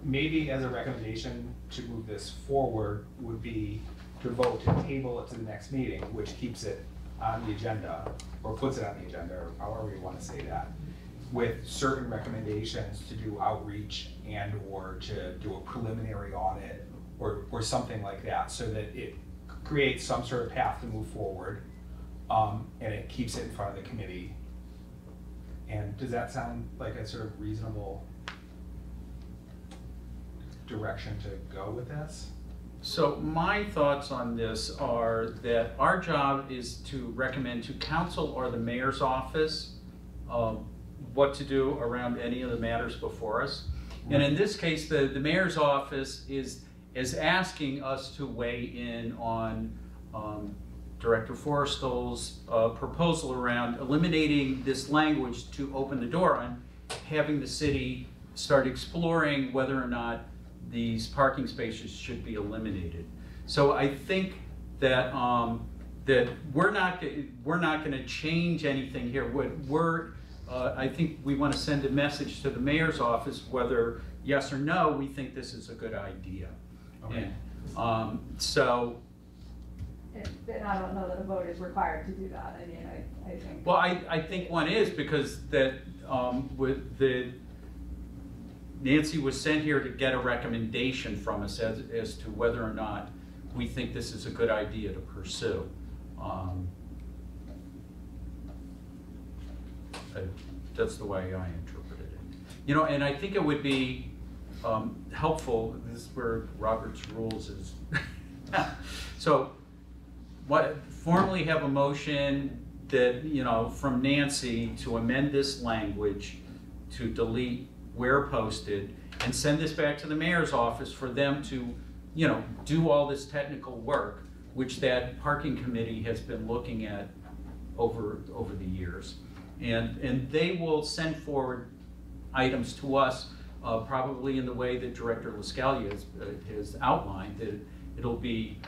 maybe as a recommendation to move this forward would be to vote to table it to the next meeting, which keeps it on the agenda, or puts it on the agenda, or however you wanna say that, with certain recommendations to do outreach and or to do a preliminary audit, or, or something like that, so that it creates some sort of path to move forward, um, and it keeps it in front of the committee. And does that sound like a sort of reasonable direction to go with this? So my thoughts on this are that our job is to recommend to council or the mayor's office um, what to do around any of the matters before us. And in this case, the, the mayor's office is, is asking us to weigh in on um, Director Forrestal's uh, proposal around eliminating this language to open the door on having the city start exploring whether or not these parking spaces should be eliminated. So I think that, um, that we're not, we're not gonna change anything here. What we're, uh, I think we wanna send a message to the mayor's office, whether yes or no, we think this is a good idea. Okay. And, Um, so, And then I don't know that a vote is required to do that, I mean, I, I think. well, I, I think one is because that, um, with the, Nancy was sent here to get a recommendation from us as, as to whether or not we think this is a good idea to pursue. Um, That's the way I interpreted it. You know, and I think it would be um, helpful, this is where Robert's rules is. So, what, formally have a motion that, you know, from Nancy to amend this language to delete where posted and send this back to the mayor's office for them to, you know, do all this technical work, which that parking committee has been looking at over, over the years. And, and they will send forward items to us, uh, probably in the way that Director LaScaleia has, uh, has outlined, that it'll be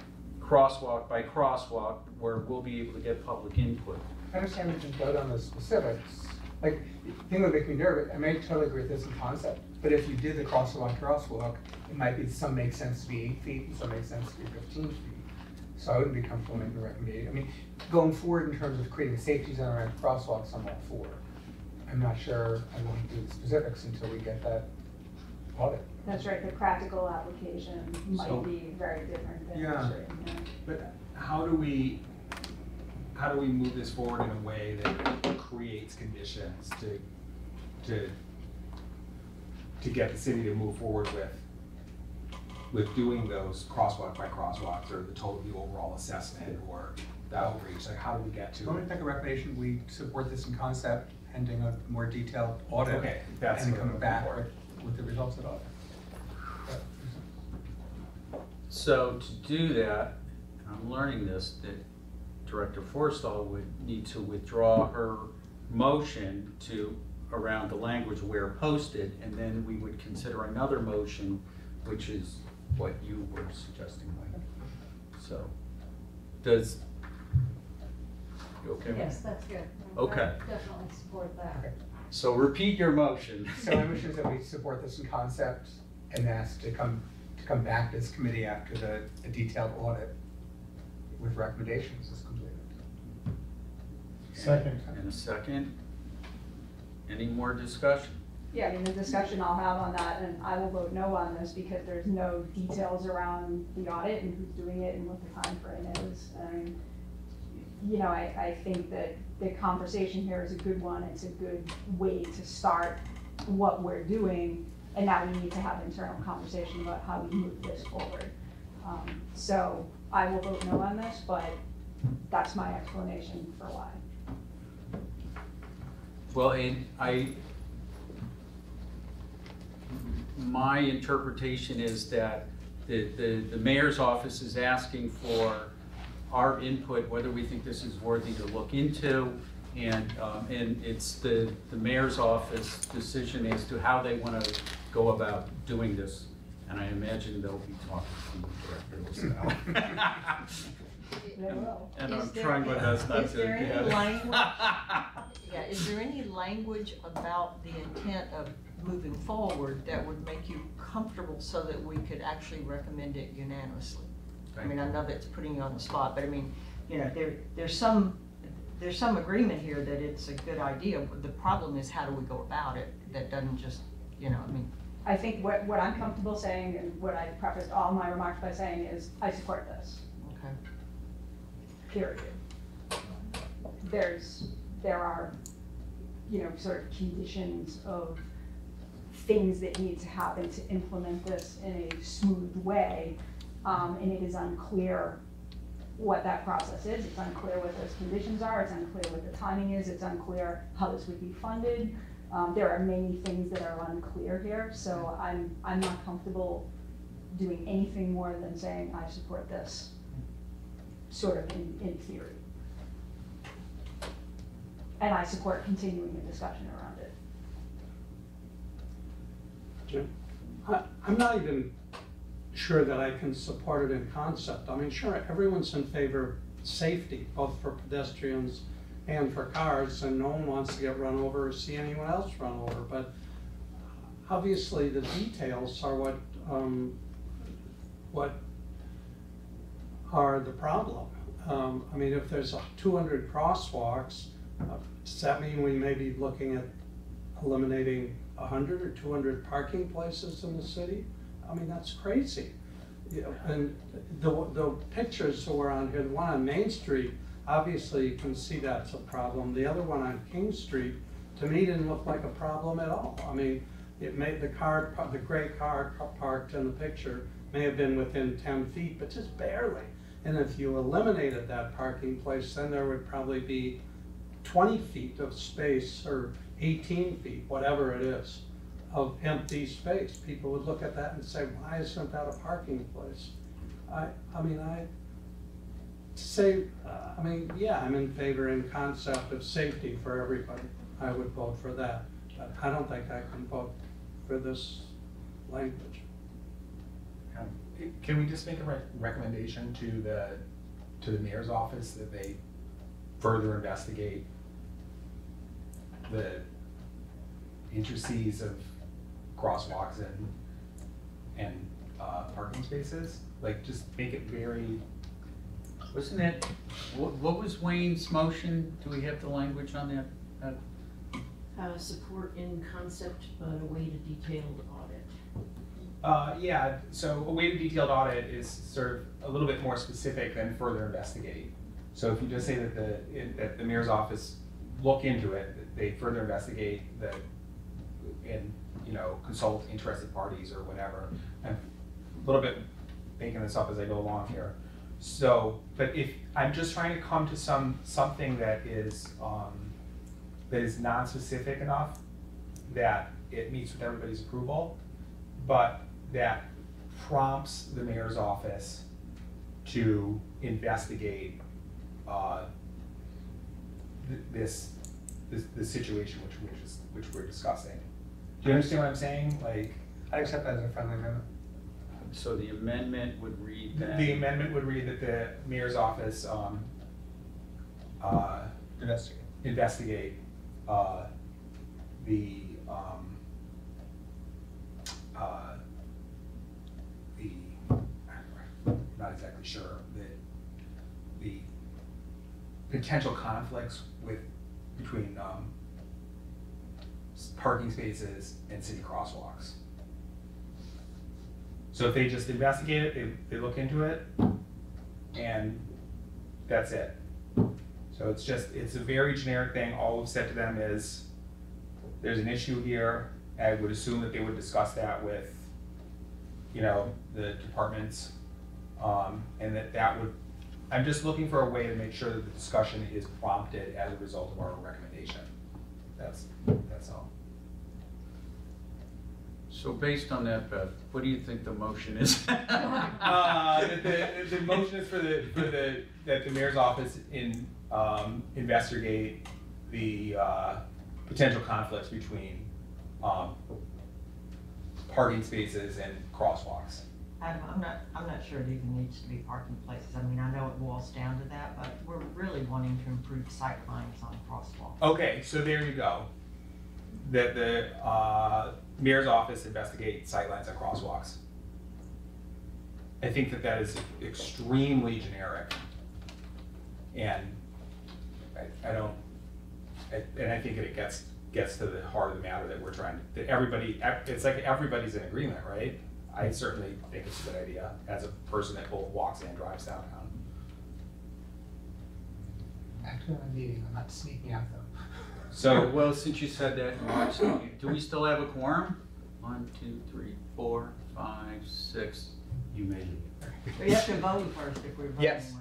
crosswalk by crosswalk, where we'll be able to get public input. I understand we can vote on the specifics, like, the thing that makes me nervous, I may totally agree with this in concept, but if you did the crosswalk crosswalk, it might be, some make sense to be eight feet and some make sense to be fifteen feet. So I wouldn't be comfortable making a recommendation, I mean, going forward in terms of creating a safety zone around crosswalks, I'm all for. I'm not sure I want to do the specifics until we get that audit. That's right, the practical application So- might be very different than Yeah. what's written here. But how do we, how do we move this forward in a way that creates conditions to, to, to get the city to move forward with, with doing those crosswalk by crosswalks, or the total, the overall assessment, or the outreach, like how do we get to? So I'm gonna make a recommendation, we support this in concept pending a more detailed audit. Okay, that's And what I'm come back looking with, with the results of the audit. So to do that, I'm learning this, that Director Forstall would need to withdraw her motion to, around the language where posted, and then we would consider another motion, which is what you were suggesting, Mike. So, does, you okay with Yes, that's good. I Okay. Definitely support that. So repeat your motion. So my motion is that we support this in concept and ask to come, to come back to this committee after the, the detailed audit with recommendations is completed. Second. In a second. Any more discussion? Yeah, I mean, the discussion I'll have on that, and I will vote no on this because there's no details around the audit and who's doing it and what the time frame is. And, you know, I, I think that the conversation here is a good one. It's a good way to start what we're doing. And now we need to have internal conversation about how we move this forward. Um, So I will vote no on this, but that's my explanation for why. Well, and I, my interpretation is that the, the, the mayor's office is asking for our input, whether we think this is worthy to look into. And, um, and it's the, the mayor's office decision as to how they wanna go about doing this. And I imagine they'll be talking to the director now. They will. And Is I'm there trying my any- best not is to. there any language- Yeah, is there any language about the intent of moving forward that would make you comfortable so that we could actually recommend it unanimously? I mean, I know that's putting you on the spot, but I mean, you know, there, there's some, there's some agreement here that it's a good idea. but The problem is how do we go about it? That doesn't just, you know, I mean, I think what, what I'm comfortable saying and what I prefaced all my remarks by saying is, I support this, okay. period. There's, there are, you know, sort of conditions of things that need to happen to implement this in a smooth way. Um, and it is unclear what that process is, it's unclear what those conditions are, it's unclear what the timing is, it's unclear how this would be funded. Um, there are many things that are unclear here, so I'm, I'm not comfortable doing anything more than saying I support this, sort of in, in theory. And I support continuing the discussion around it. Jim? I, I'm not even sure that I can support it in concept. I mean, sure, everyone's in favor of safety, both for pedestrians and for cars, and no one wants to get run over or see anyone else run over, but obviously the details are what, um, what are the problem. Um, I mean, if there's two hundred crosswalks, uh, does that mean we may be looking at eliminating hundred or two hundred parking places in the city? I mean, that's crazy. And the, the pictures that were on here, the one on Main Street, obviously you can see that's a problem. The other one on King Street, to me, didn't look like a problem at all. I mean, it made, the car, the gray car parked in the picture may have been within ten feet, but just barely. And if you eliminated that parking place, then there would probably be twenty feet of space or eighteen feet, whatever it is, of empty space. People would look at that and say, why isn't that a parking place? I, I mean, I say, uh, I mean, yeah, I'm in favor in concept of safety for everybody. I would vote for that, but I don't think I can vote for this language. Can we just make a rec- recommendation to the, to the mayor's office that they further investigate the intricacies of crosswalks and, and, uh, parking spaces. Like, just make it very, Wasn't it, what, what was Wayne's motion? Do we have the language on that? Uh, Uh, support in concept, but a way to detailed audit. Uh, yeah, so a way to detailed audit is sort of a little bit more specific than further investigate. So if you just say that the, in- that the mayor's office look into it, that they further investigate the, and, you know, consult interested parties or whatever. I'm a little bit making this up as I go along here. So, but if, I'm just trying to come to some, something that is, um, that is non-specific enough that it meets with everybody's approval, but that prompts the mayor's office to investigate, uh, th- this, this, situation which we're just, which we're discussing. Do you understand what I'm saying? Like, I'd accept that as a friendly amendment. So the amendment would read that. the amendment would read that the mayor's office, um, uh, Investigate. investigate, uh, the, um, uh, the, I'm not exactly sure, the, the potential conflicts with, between, um, s- parking spaces and city crosswalks. So if they just investigate it, they, they look into it, and that's it. So it's just, it's a very generic thing, all we've said to them is, there's an issue here, I would assume that they would discuss that with, you know, the departments, um, and that that would, I'm just looking for a way to make sure that the discussion is prompted as a result of our recommendation. That's, that's all. So based on that, Beth, what do you think the motion is? Uh, the, the, the motion is for the, for the, that the mayor's office in, um, investigate the, uh, potential conflicts between, um, parking spaces and crosswalks. Adam, I'm not, I'm not sure it even needs to be parking places. I mean, I know it boils down to that, but we're really wanting to improve sight lines on crosswalks. Okay, so there you go. That the, uh, mayor's office investigate sightlines and crosswalks. I think that that is extremely generic. And I, I don't, I- and I think that it gets, gets to the heart of the matter that we're trying, to, that everybody, it's like everybody's in agreement, right? I certainly think it's a good idea, as a person that both walks and drives downtown. Actually, I'm meeting, I'm not sneaking out though. So, Well, since you said that, you actually- do we still have a quorum? One, two, three, four, five, six. You made it. We have to vote first if we're voting. Yes.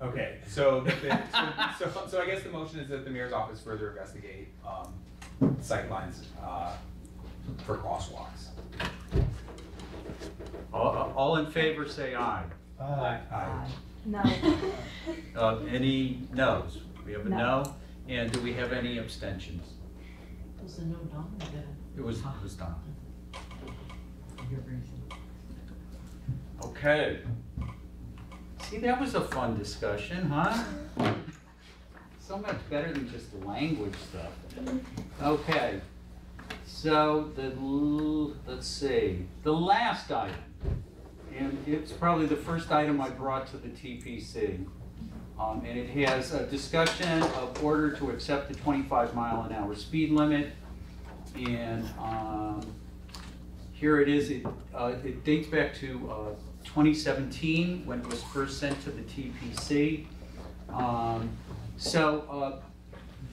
Okay, so, the- so, so, so I guess the motion is that the mayor's office further investigate, um, sightlines, uh, for crosswalks. All, all in favor, say aye. Aye. No. Uh, any noes? We have a No. no, and do we have any abstentions? Was the no or did it? Was, it was. Your reason. Okay. See, that was a fun discussion, huh? So much better than just language stuff. Okay, so the, let's see, the last item, and it's probably the first item I brought to the TPC. Um, and it has a discussion of order to accept the twenty-five mile an hour speed limit. And, um, here it is, it, uh, it dates back to, uh, twenty seventeen, when it was first sent to the TPC. Um, so, uh,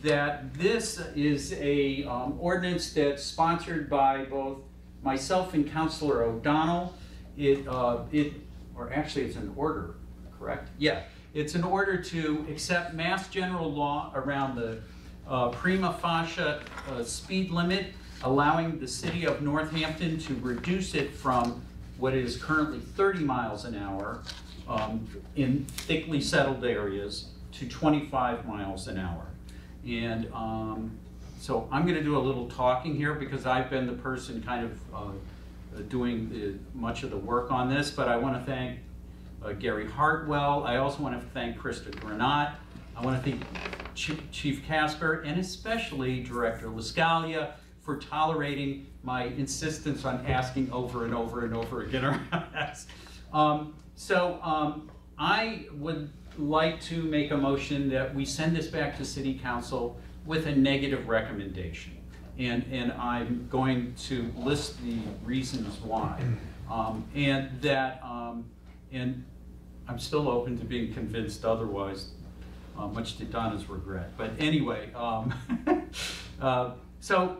that this is a, um, ordinance that's sponsored by both myself and Counselor O'Donnell. It, uh, it, or actually it's an order, correct? Yeah, it's an order to accept mass general law around the uh, prima facie uh, speed limit, allowing the city of Northampton to reduce it from what is currently 30 miles an hour um, in thickly settled areas to 25 miles an hour. And um, so I'm going to do a little talking here because I've been the person kind of uh, doing the, much of the work on this, but I want to thank uh, Gary Hartwell. I also want to thank Krista Granat I want to thank Ch- Chief Kasper and especially Director LaScaleia for tolerating my insistence on asking over and over and over again around this. Um, so um, I would like to make a motion that we send this back to City Council with a negative recommendation. And, and I'm going to list the reasons why. Um, and that, um, and I'm still open to being convinced otherwise, uh, much to Donna's regret. But anyway, um, uh, so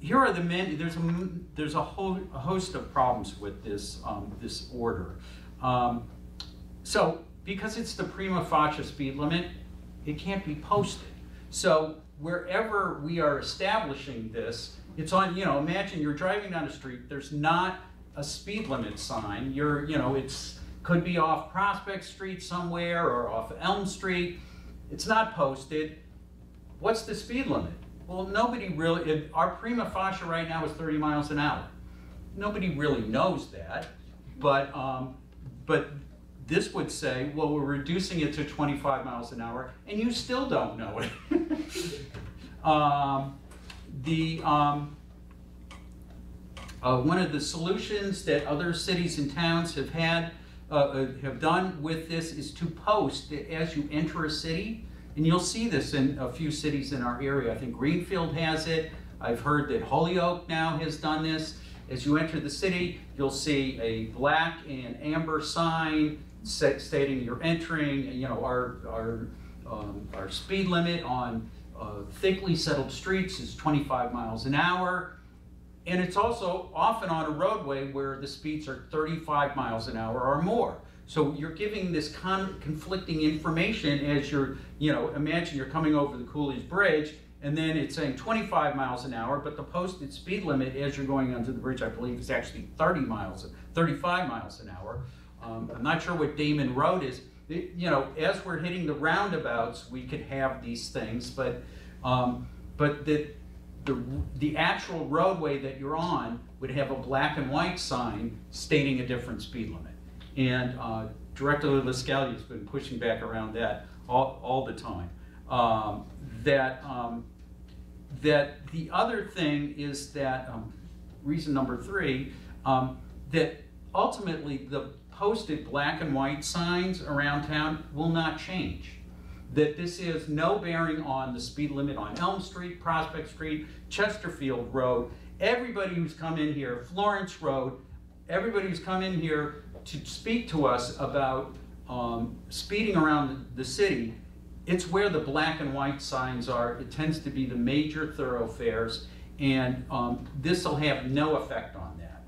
here are the many, there's a, there's a whole a host of problems with this, um, this order. Um, so, because it's the prima facie speed limit, it can't be posted. So wherever we are establishing this, it's on, you know, imagine you're driving down the street, there's not a speed limit sign. You're, you know, it's, could be off Prospect Street somewhere or off Elm Street. It's not posted. What's the speed limit? Well, nobody really, it- our prima facie right now is 30 miles an hour. Nobody really knows that, but, um, but this would say, well, we're reducing it to 25 miles an hour, and you still don't know it. um, the, um, uh, one of the solutions that other cities and towns have had, uh, uh, have done with this is to post as you enter a city, and you'll see this in a few cities in our area. I think Greenfield has it. I've heard that Holyoke now has done this. As you enter the city, you'll see a black and amber sign stating you're entering, you know, our, our, um, our speed limit on uh, thickly settled streets is 25 miles an hour. And it's also often on a roadway where the speeds are 35 miles an hour or more. So you're giving this con- conflicting information as you're, you know, imagine you're coming over the Coolidge Bridge and then it's saying 25 miles an hour, but the posted speed limit as you're going onto the bridge, I believe, is actually 30 miles, 35 miles an hour. Um, I'm not sure what Damon Road is. It- you know, as we're hitting the roundabouts, we could have these things, but, um, but the, the, the actual roadway that you're on would have a black and white sign stating a different speed limit. And uh, Director LaScaleia has been pushing back around that all, all the time. Um, that, um, that the other thing is that, um, reason number three, um, that ultimately the posted black and white signs around town will not change. That this has no bearing on the speed limit on Elm Street, Prospect Street, Chesterfield Road. Everybody who's come in here, Florence Road, everybody who's come in here to speak to us about um, speeding around the city, it's where the black and white signs are. It tends to be the major thoroughfares, and um, this will have no effect on that.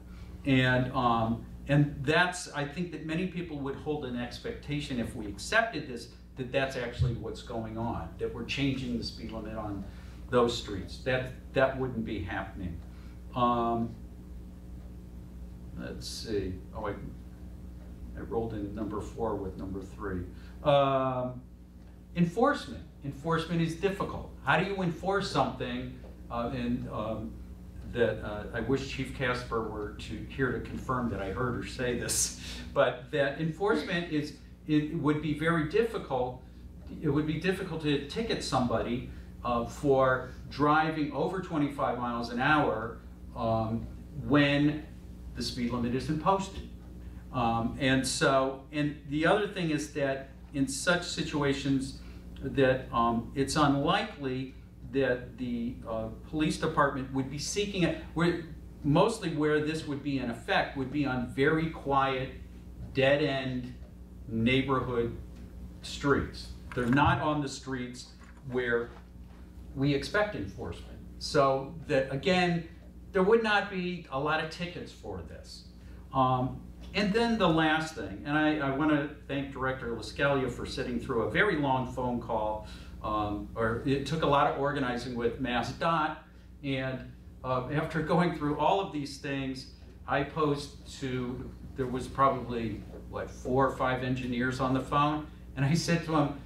And um, and that's I think that many people would hold an expectation if we accepted this that that's actually what's going on. That we're changing the speed limit on those streets. That that wouldn't be happening. Um, let's see. Oh, I, I rolled in number four with number three. Um, enforcement. Enforcement is difficult. How do you enforce something? Uh, and um, that uh, I wish Chief Kasper were to here to confirm that I heard her say this, but that enforcement is it would be very difficult. It would be difficult to ticket somebody uh, for driving over 25 miles an hour um, when the speed limit isn't posted. Um, and so, and the other thing is that in such situations, that um, it's unlikely that the uh, police department would be seeking it. Where mostly where this would be in effect would be on very quiet, dead end neighborhood streets. They're not on the streets where we expect enforcement. So that again, there would not be a lot of tickets for this. Um, and then the last thing, and I, I want to thank Director LaScaleia for sitting through a very long phone call, um, or it took a lot of organizing with MassDOT, and uh, after going through all of these things, I posed to, there was probably, what, four or five engineers on the phone, and I said to them,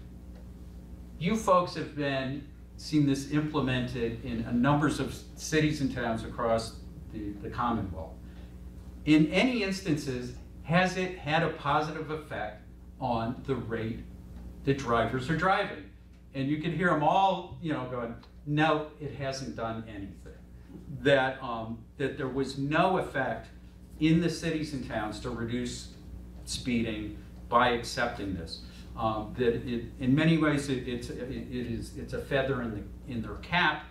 you folks have been, seen this implemented in a numbers of cities and towns across the, the Commonwealth in any instances, has it had a positive effect on the rate that drivers are driving? And you could hear them all, you know, going, no, it hasn't done anything. That, um, that there was no effect in the cities and towns to reduce speeding by accepting this. Um, that it, in many ways, it, it's, it it is, it's a feather in the, in their cap.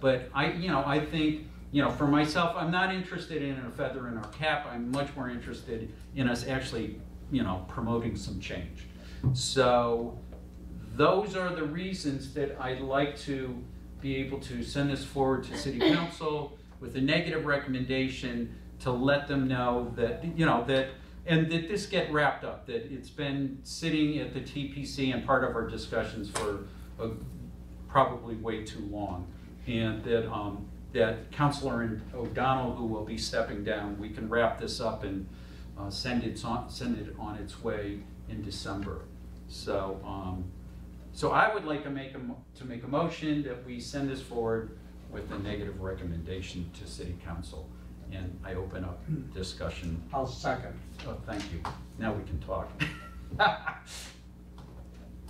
But I, you know, I think, you know, for myself, I'm not interested in a feather in our cap. I'm much more interested in us actually, you know, promoting some change. So those are the reasons that I'd like to be able to send this forward to city council with a negative recommendation to let them know that, you know, that, and that this get wrapped up, that it's been sitting at the TPC and part of our discussions for uh, probably way too long. And that, um, that Councilor O'Donnell, who will be stepping down, we can wrap this up and uh, send it on, send it on its way in December. So, um, so I would like to make a, to make a motion that we send this forward with a negative recommendation to city council. And I open up discussion. I'll second. Oh, thank you. Now we can talk.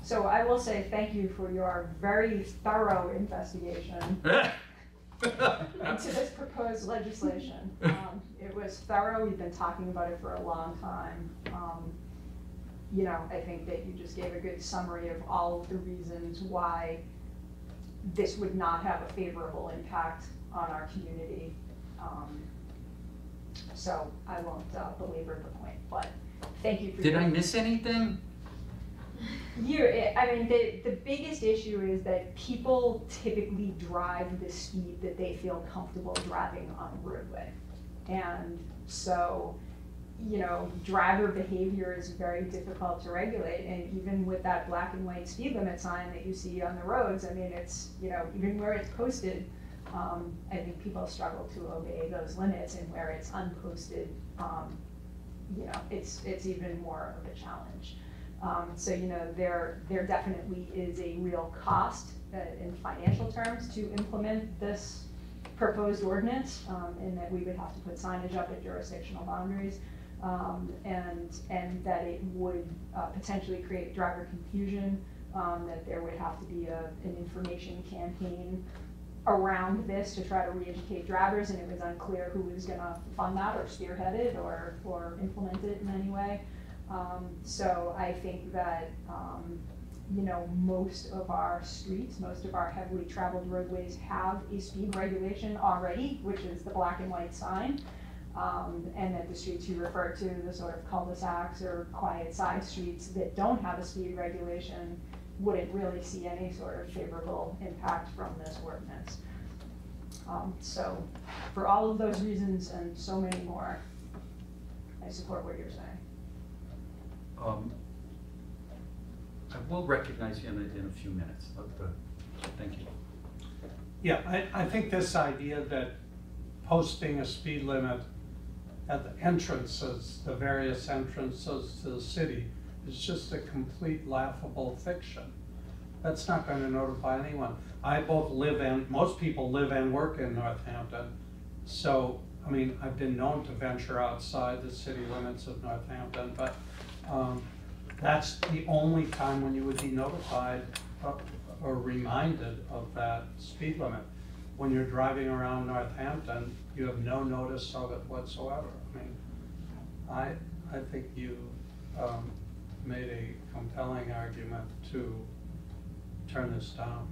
So I will say thank you for your very thorough investigation into this proposed legislation. Um, It was thorough, we've been talking about it for a long time. Um, You know, I think that you just gave a good summary of all of the reasons why this would not have a favorable impact on our community. Um, So I won't uh, belabor the point, but thank you for. Did your- I miss anything? You're, I mean, the, the biggest issue is that people typically drive the speed that they feel comfortable driving on a roadway. And so, you know, driver behavior is very difficult to regulate, and even with that black and white speed limit sign that you see on the roads, I mean, it's, you know, even where it's posted, um, I think people struggle to obey those limits, and where it's unposted, um, you know, it's, it's even more of a challenge. Um, so, you know, there, there definitely is a real cost uh, in financial terms to implement this proposed ordinance, um, in that we would have to put signage up at jurisdictional boundaries. Um, and, and that it would, uh, potentially create driver confusion, um, that there would have to be a, an information campaign around this to try to re-educate drivers, and it was unclear who was gonna fund that or spearhead it or, or implement it in any way. Um, so I think that, um, you know, most of our streets, most of our heavily traveled roadways have a speed regulation already, which is the black and white sign. Um, and that the streets you refer to, the sort of cul-de-sacs or quiet side streets that don't have a speed regulation, wouldn't really see any sort of favorable impact from this ordinance. Um, so, for all of those reasons and so many more, I support what you're saying. Um, I will recognize you in a, in a few minutes. Uh, Thank you. Yeah, I, I think this idea that posting a speed limit at the entrances, the various entrances to the city, is just a complete laughable fiction. That's not gonna notify anyone. I both live and, most people live and work in Northampton. So, I mean, I've been known to venture outside the city limits of Northampton, but, um, that's the only time when you would be notified or reminded of that speed limit. When you're driving around Northampton, you have no notice of it whatsoever. I mean, I, I think you, um, made a compelling argument to turn this down.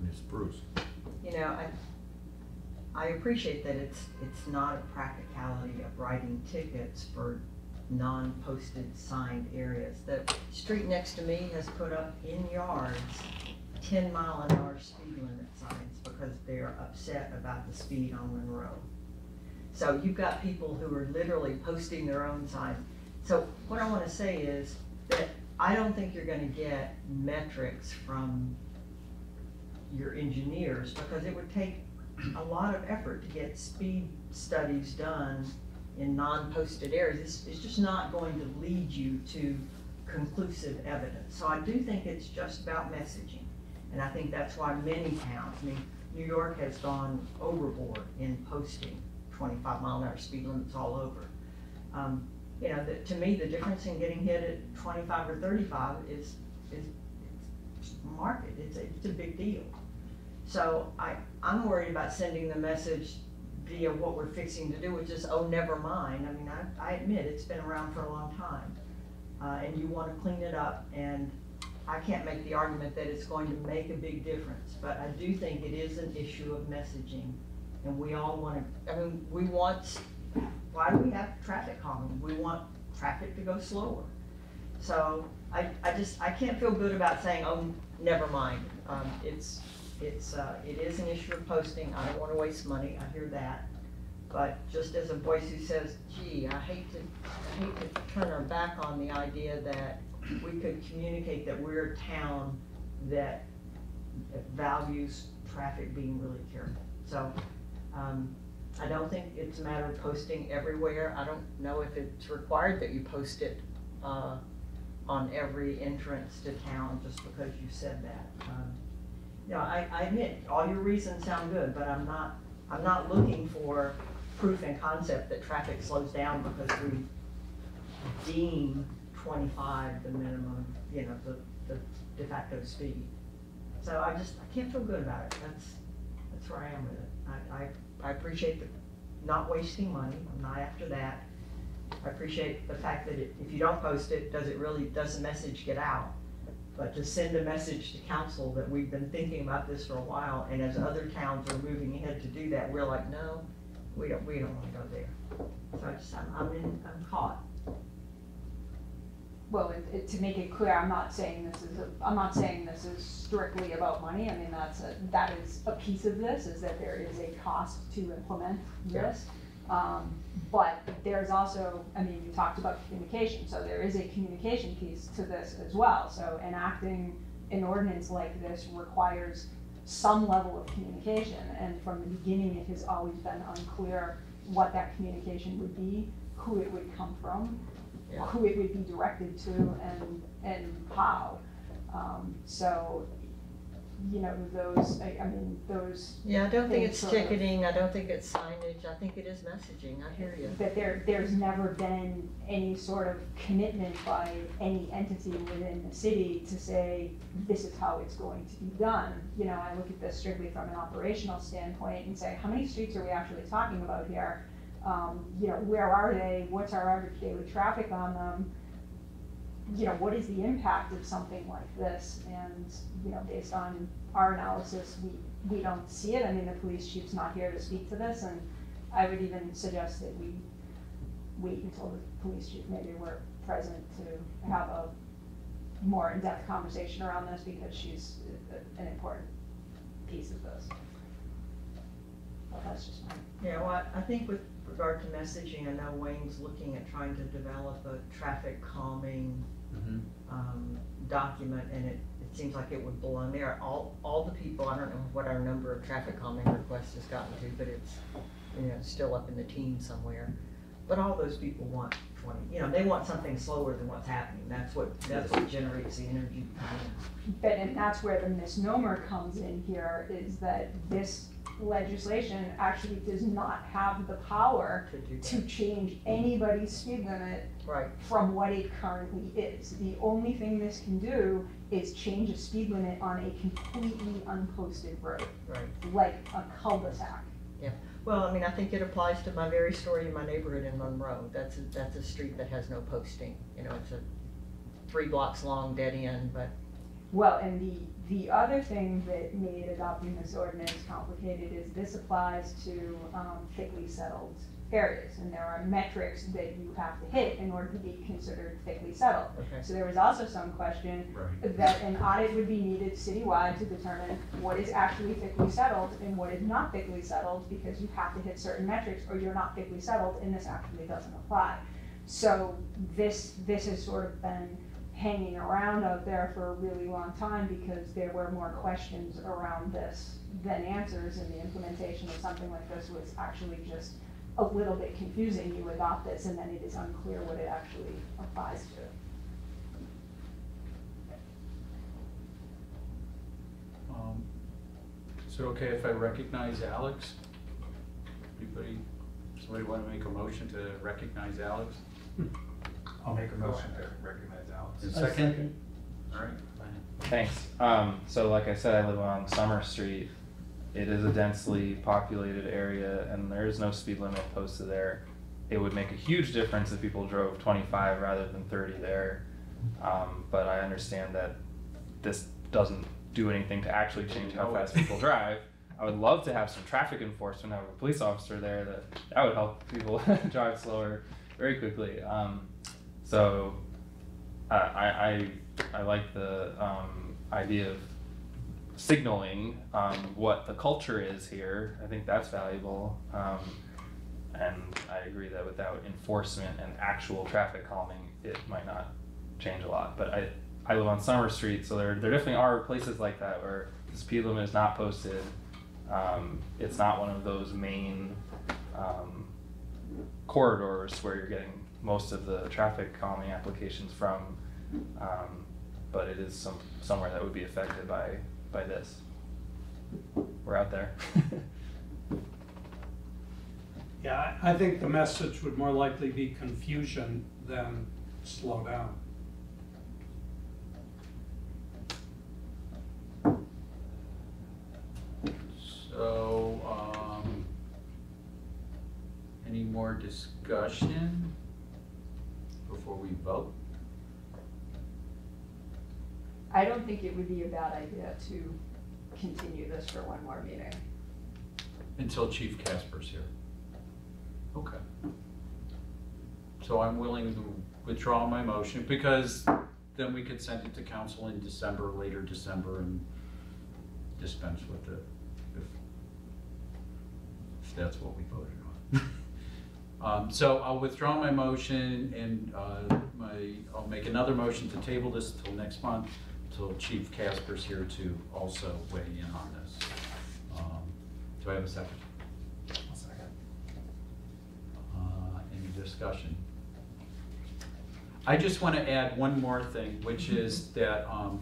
Ms. Bruce. You know, I, I appreciate that it's, it's not a practicality of writing tickets for non-posted signed areas. The street next to me has put up in yards ten mile an hour speed limit signs because they're upset about the speed on Monroe. So you've got people who are literally posting their own signs. So what I wanna say is that I don't think you're gonna get metrics from your engineers, because it would take a lot of effort to get speed studies done in non-posted areas. It's, it's just not going to lead you to conclusive evidence. So I do think it's just about messaging. And I think that's why many towns, I mean, New York has gone overboard in posting twenty-five mile an hour speed limits all over. Um, you know, that, to me, the difference in getting hit at twenty-five or thirty-five is, is, market, it's, a- it's a big deal. So I, I'm worried about sending the message via what we're fixing to do, which is, oh, never mind. I mean, I, I admit, it's been around for a long time. Uh, and you wanna clean it up, and I can't make the argument that it's going to make a big difference, but I do think it is an issue of messaging. And we all wanna, I mean, we want, why do we have traffic calming? We want traffic to go slower. So I, I just, I can't feel good about saying, oh, never mind. Um, it's, it's, uh, it is an issue of posting. I don't wanna waste money. I hear that. But just as a voice who says, gee, I hate to, I hate to turn our back on the idea that we could communicate that we're a town that values traffic being really careful. So, um, I don't think it's a matter of posting everywhere. I don't know if it's required that you post it, uh, on every entrance to town just because you said that. Um, I, I admit, all your reasons sound good, but I'm not, I'm not looking for proof and concept that traffic slows down because we deem twenty-five the minimum, you know, the, the de facto speed. So I just, I can't feel good about it. That's, that's where I am with it. I, I, I appreciate the not wasting money. I'm not after that. I appreciate the fact that it, if you don't post it, does it really, does the message get out? But to send a message to council that we've been thinking about this for a while, and as other towns are moving ahead to do that, we're like, no, we don't, we don't wanna go there. So I just, I'm, I'm in, I'm caught. Well, it, it, to make it clear, I'm not saying this is a, I'm not saying this is strictly about money, I mean, that's a, that is a piece of this, is that there is a cost to implement this. Um, but there's also, I mean, you talked about communication, so there is a communication piece to this as well. So enacting an ordinance like this requires some level of communication, and from the beginning, it has always been unclear what that communication would be, who it would come from, Yeah. who it would be directed to, and, and how. Um, so, you know, those, I, I mean, those Yeah, I don't think it's sort of- ticketing, I don't think it's signage, I think it is messaging, I hear you. that there, there's never been any sort of commitment by any entity within the city to say, this is how it's going to be done. You know, I look at this strictly from an operational standpoint and say, how many streets are we actually talking about here? Um, you know, where are they? What's our average daily traffic on them? You know, what is the impact of something like this? And, you know, based on our analysis, we, we don't see it. I mean, the police chief's not here to speak to this, and I would even suggest that we wait until the police chief maybe were present to have a more in-depth conversation around this, because she's an important piece of this. But that's just my Yeah, well, I I think with regard to messaging, I know Wayne's looking at trying to develop a traffic calming, um, document, and it, it seems like it would belong there. All, all the people, I don't know what our number of traffic calming requests has gotten to, but it's, you know, still up in the teens somewhere. But all those people want twenty, you know, they want something slower than what's happening. That's what, that's what generates the energy. But, and that's where the misnomer comes in here, is that this legislation actually does not have the power To do to that. change anybody's speed limit Right, from what it currently is. The only thing this can do is change a speed limit on a completely unposted road, right. like a cul-de-sac. Well, I mean, I think it applies to my very story in my neighborhood in Monroe. That's, a- that's a street that has no posting. You know, it's a three blocks long dead end, but Well, and the, the other thing that made adopting this ordinance complicated is this applies to, um, thickly settled areas. And there are metrics that you have to hit in order to be considered thickly settled. Okay. So there was also some question Right. that an audit would be needed citywide to determine what is actually thickly settled and what is not thickly settled, because you have to hit certain metrics or you're not thickly settled, and this actually doesn't apply. So this, this has sort of been hanging around out there for a really long time, because there were more questions around this than answers, and the implementation of something like this was actually just a little bit confusing. You adopt this, and then it is unclear what it actually applies to. Um, Is it okay if I recognize Alex? Anybody, somebody want to make a motion to recognize Alex? I'll make a motion to recognize Alex. A second? All right. Thanks. Um, so like I said, I live on Summer Street. It is a densely populated area and there is no speed limit posted there. It would make a huge difference if people drove twenty-five rather than thirty there. Um, but I understand that this doesn't do anything to actually change how fast people drive. I would love to have some traffic enforcement, have a police officer there that, that would help people drive slower very quickly. Um, so I, I, I, like the um, idea of signaling um, what the culture is here. I think that's valuable. Um, and I agree that without enforcement and actual traffic calming, it might not change a lot. But I, I live on Summer Street, so there, there definitely are places like that where the speed limit is not posted. Um, it's not one of those main um, corridors where you're getting most of the traffic calming applications from. Um, but it is some, somewhere that would be affected by, by this. We're out there. Yeah, I I think the message would more likely be confusion than slow down. So, um, any more discussion before we vote? I don't think it would be a bad idea to continue this for one more meeting. Until Chief Kasper's here. Okay. So I'm willing to withdraw my motion because then we could send it to council in December, later December, and dispense with it if, if that's what we voted on. Um, so I'll withdraw my motion and, uh, my, I'll make another motion to table this until next month, until Chief Kasper's here to also weigh in on this. Um, Do I have a second? Uh, Any discussion? I just want to add one more thing, which is that, um,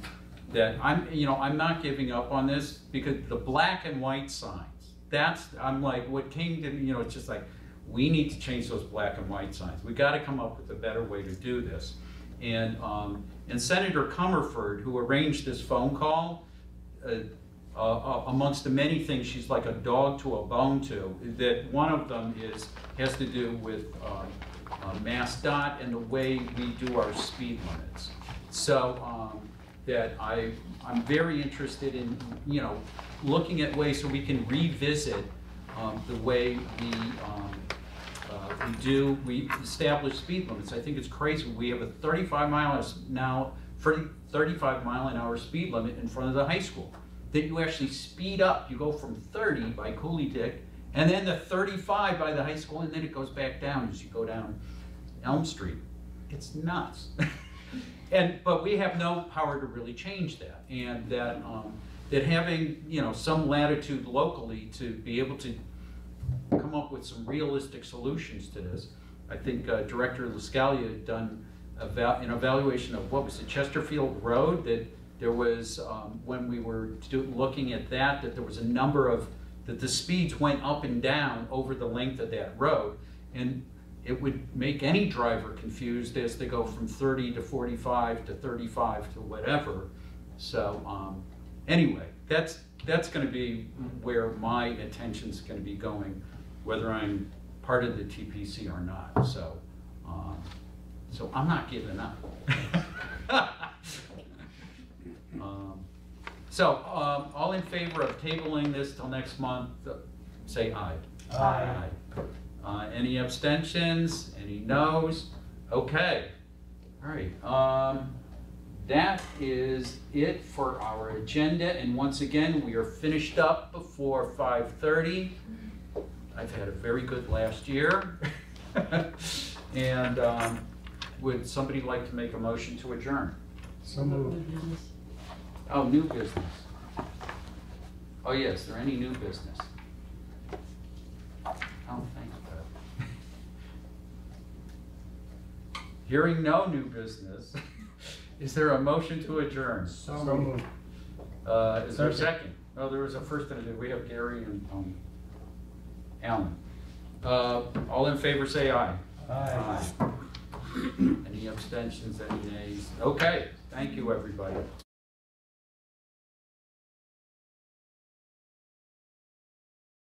that I'm, you know, I'm not giving up on this because the black and white signs, that's, I'm like, what came to, me, you know, it's just like, we need to change those black and white signs. We've got to come up with a better way to do this. And, um, and Senator Comerford, who arranged this phone call, uh, uh, amongst the many things she's like a dog to a bone to, that one of them is, has to do with um, uh, MassDOT and the way we do our speed limits. So um, that I, I'm very interested in, you know, looking at ways so we can revisit um, the way we, um, uh, we do, we establish speed limits. I think it's crazy. We have a 35 miles now, 30 35 mile an hour speed limit in front of the high school. That you actually speed up. You go from 30 by Cooley Dick, and then the 35 by the high school, and then it goes back down as you go down Elm Street. It's nuts. and but we have no power to really change that, and that um, that having you know some latitude locally to be able to come up with some realistic solutions to this. I think uh, Director LaScaleia had done an evaluation of what was it, Chesterfield Road, that there was, um, when we were looking at that, that there was a number of, that the speeds went up and down over the length of that road. And it would make any driver confused as they go from 30 to 45 to 35 to whatever. So, um, anyway, that's, that's gonna be where my attention's gonna be going, whether I'm part of the TPC or not, so, um, so I'm not giving up. Um, So, um, all in favor of tabling this till next month, uh, say aye. Aye. Uh, any abstentions, any noes? Okay, all right, um, that is it for our agenda, and once again, we are finished up before five thirty. I've had a very good last year. And, um, would somebody like to make a motion to adjourn? So moved. New business. Oh, new business. Oh, yes, is there any new business? Oh, thanks, Beth. Hearing no new business, is there a motion to adjourn? So moved. Uh, is there a second? Oh, there was a first and a, we have Gary and, um, Alan. Uh, all in favor, say aye. Aye. Aye. Any abstentions, any nays? Okay, thank you, everybody.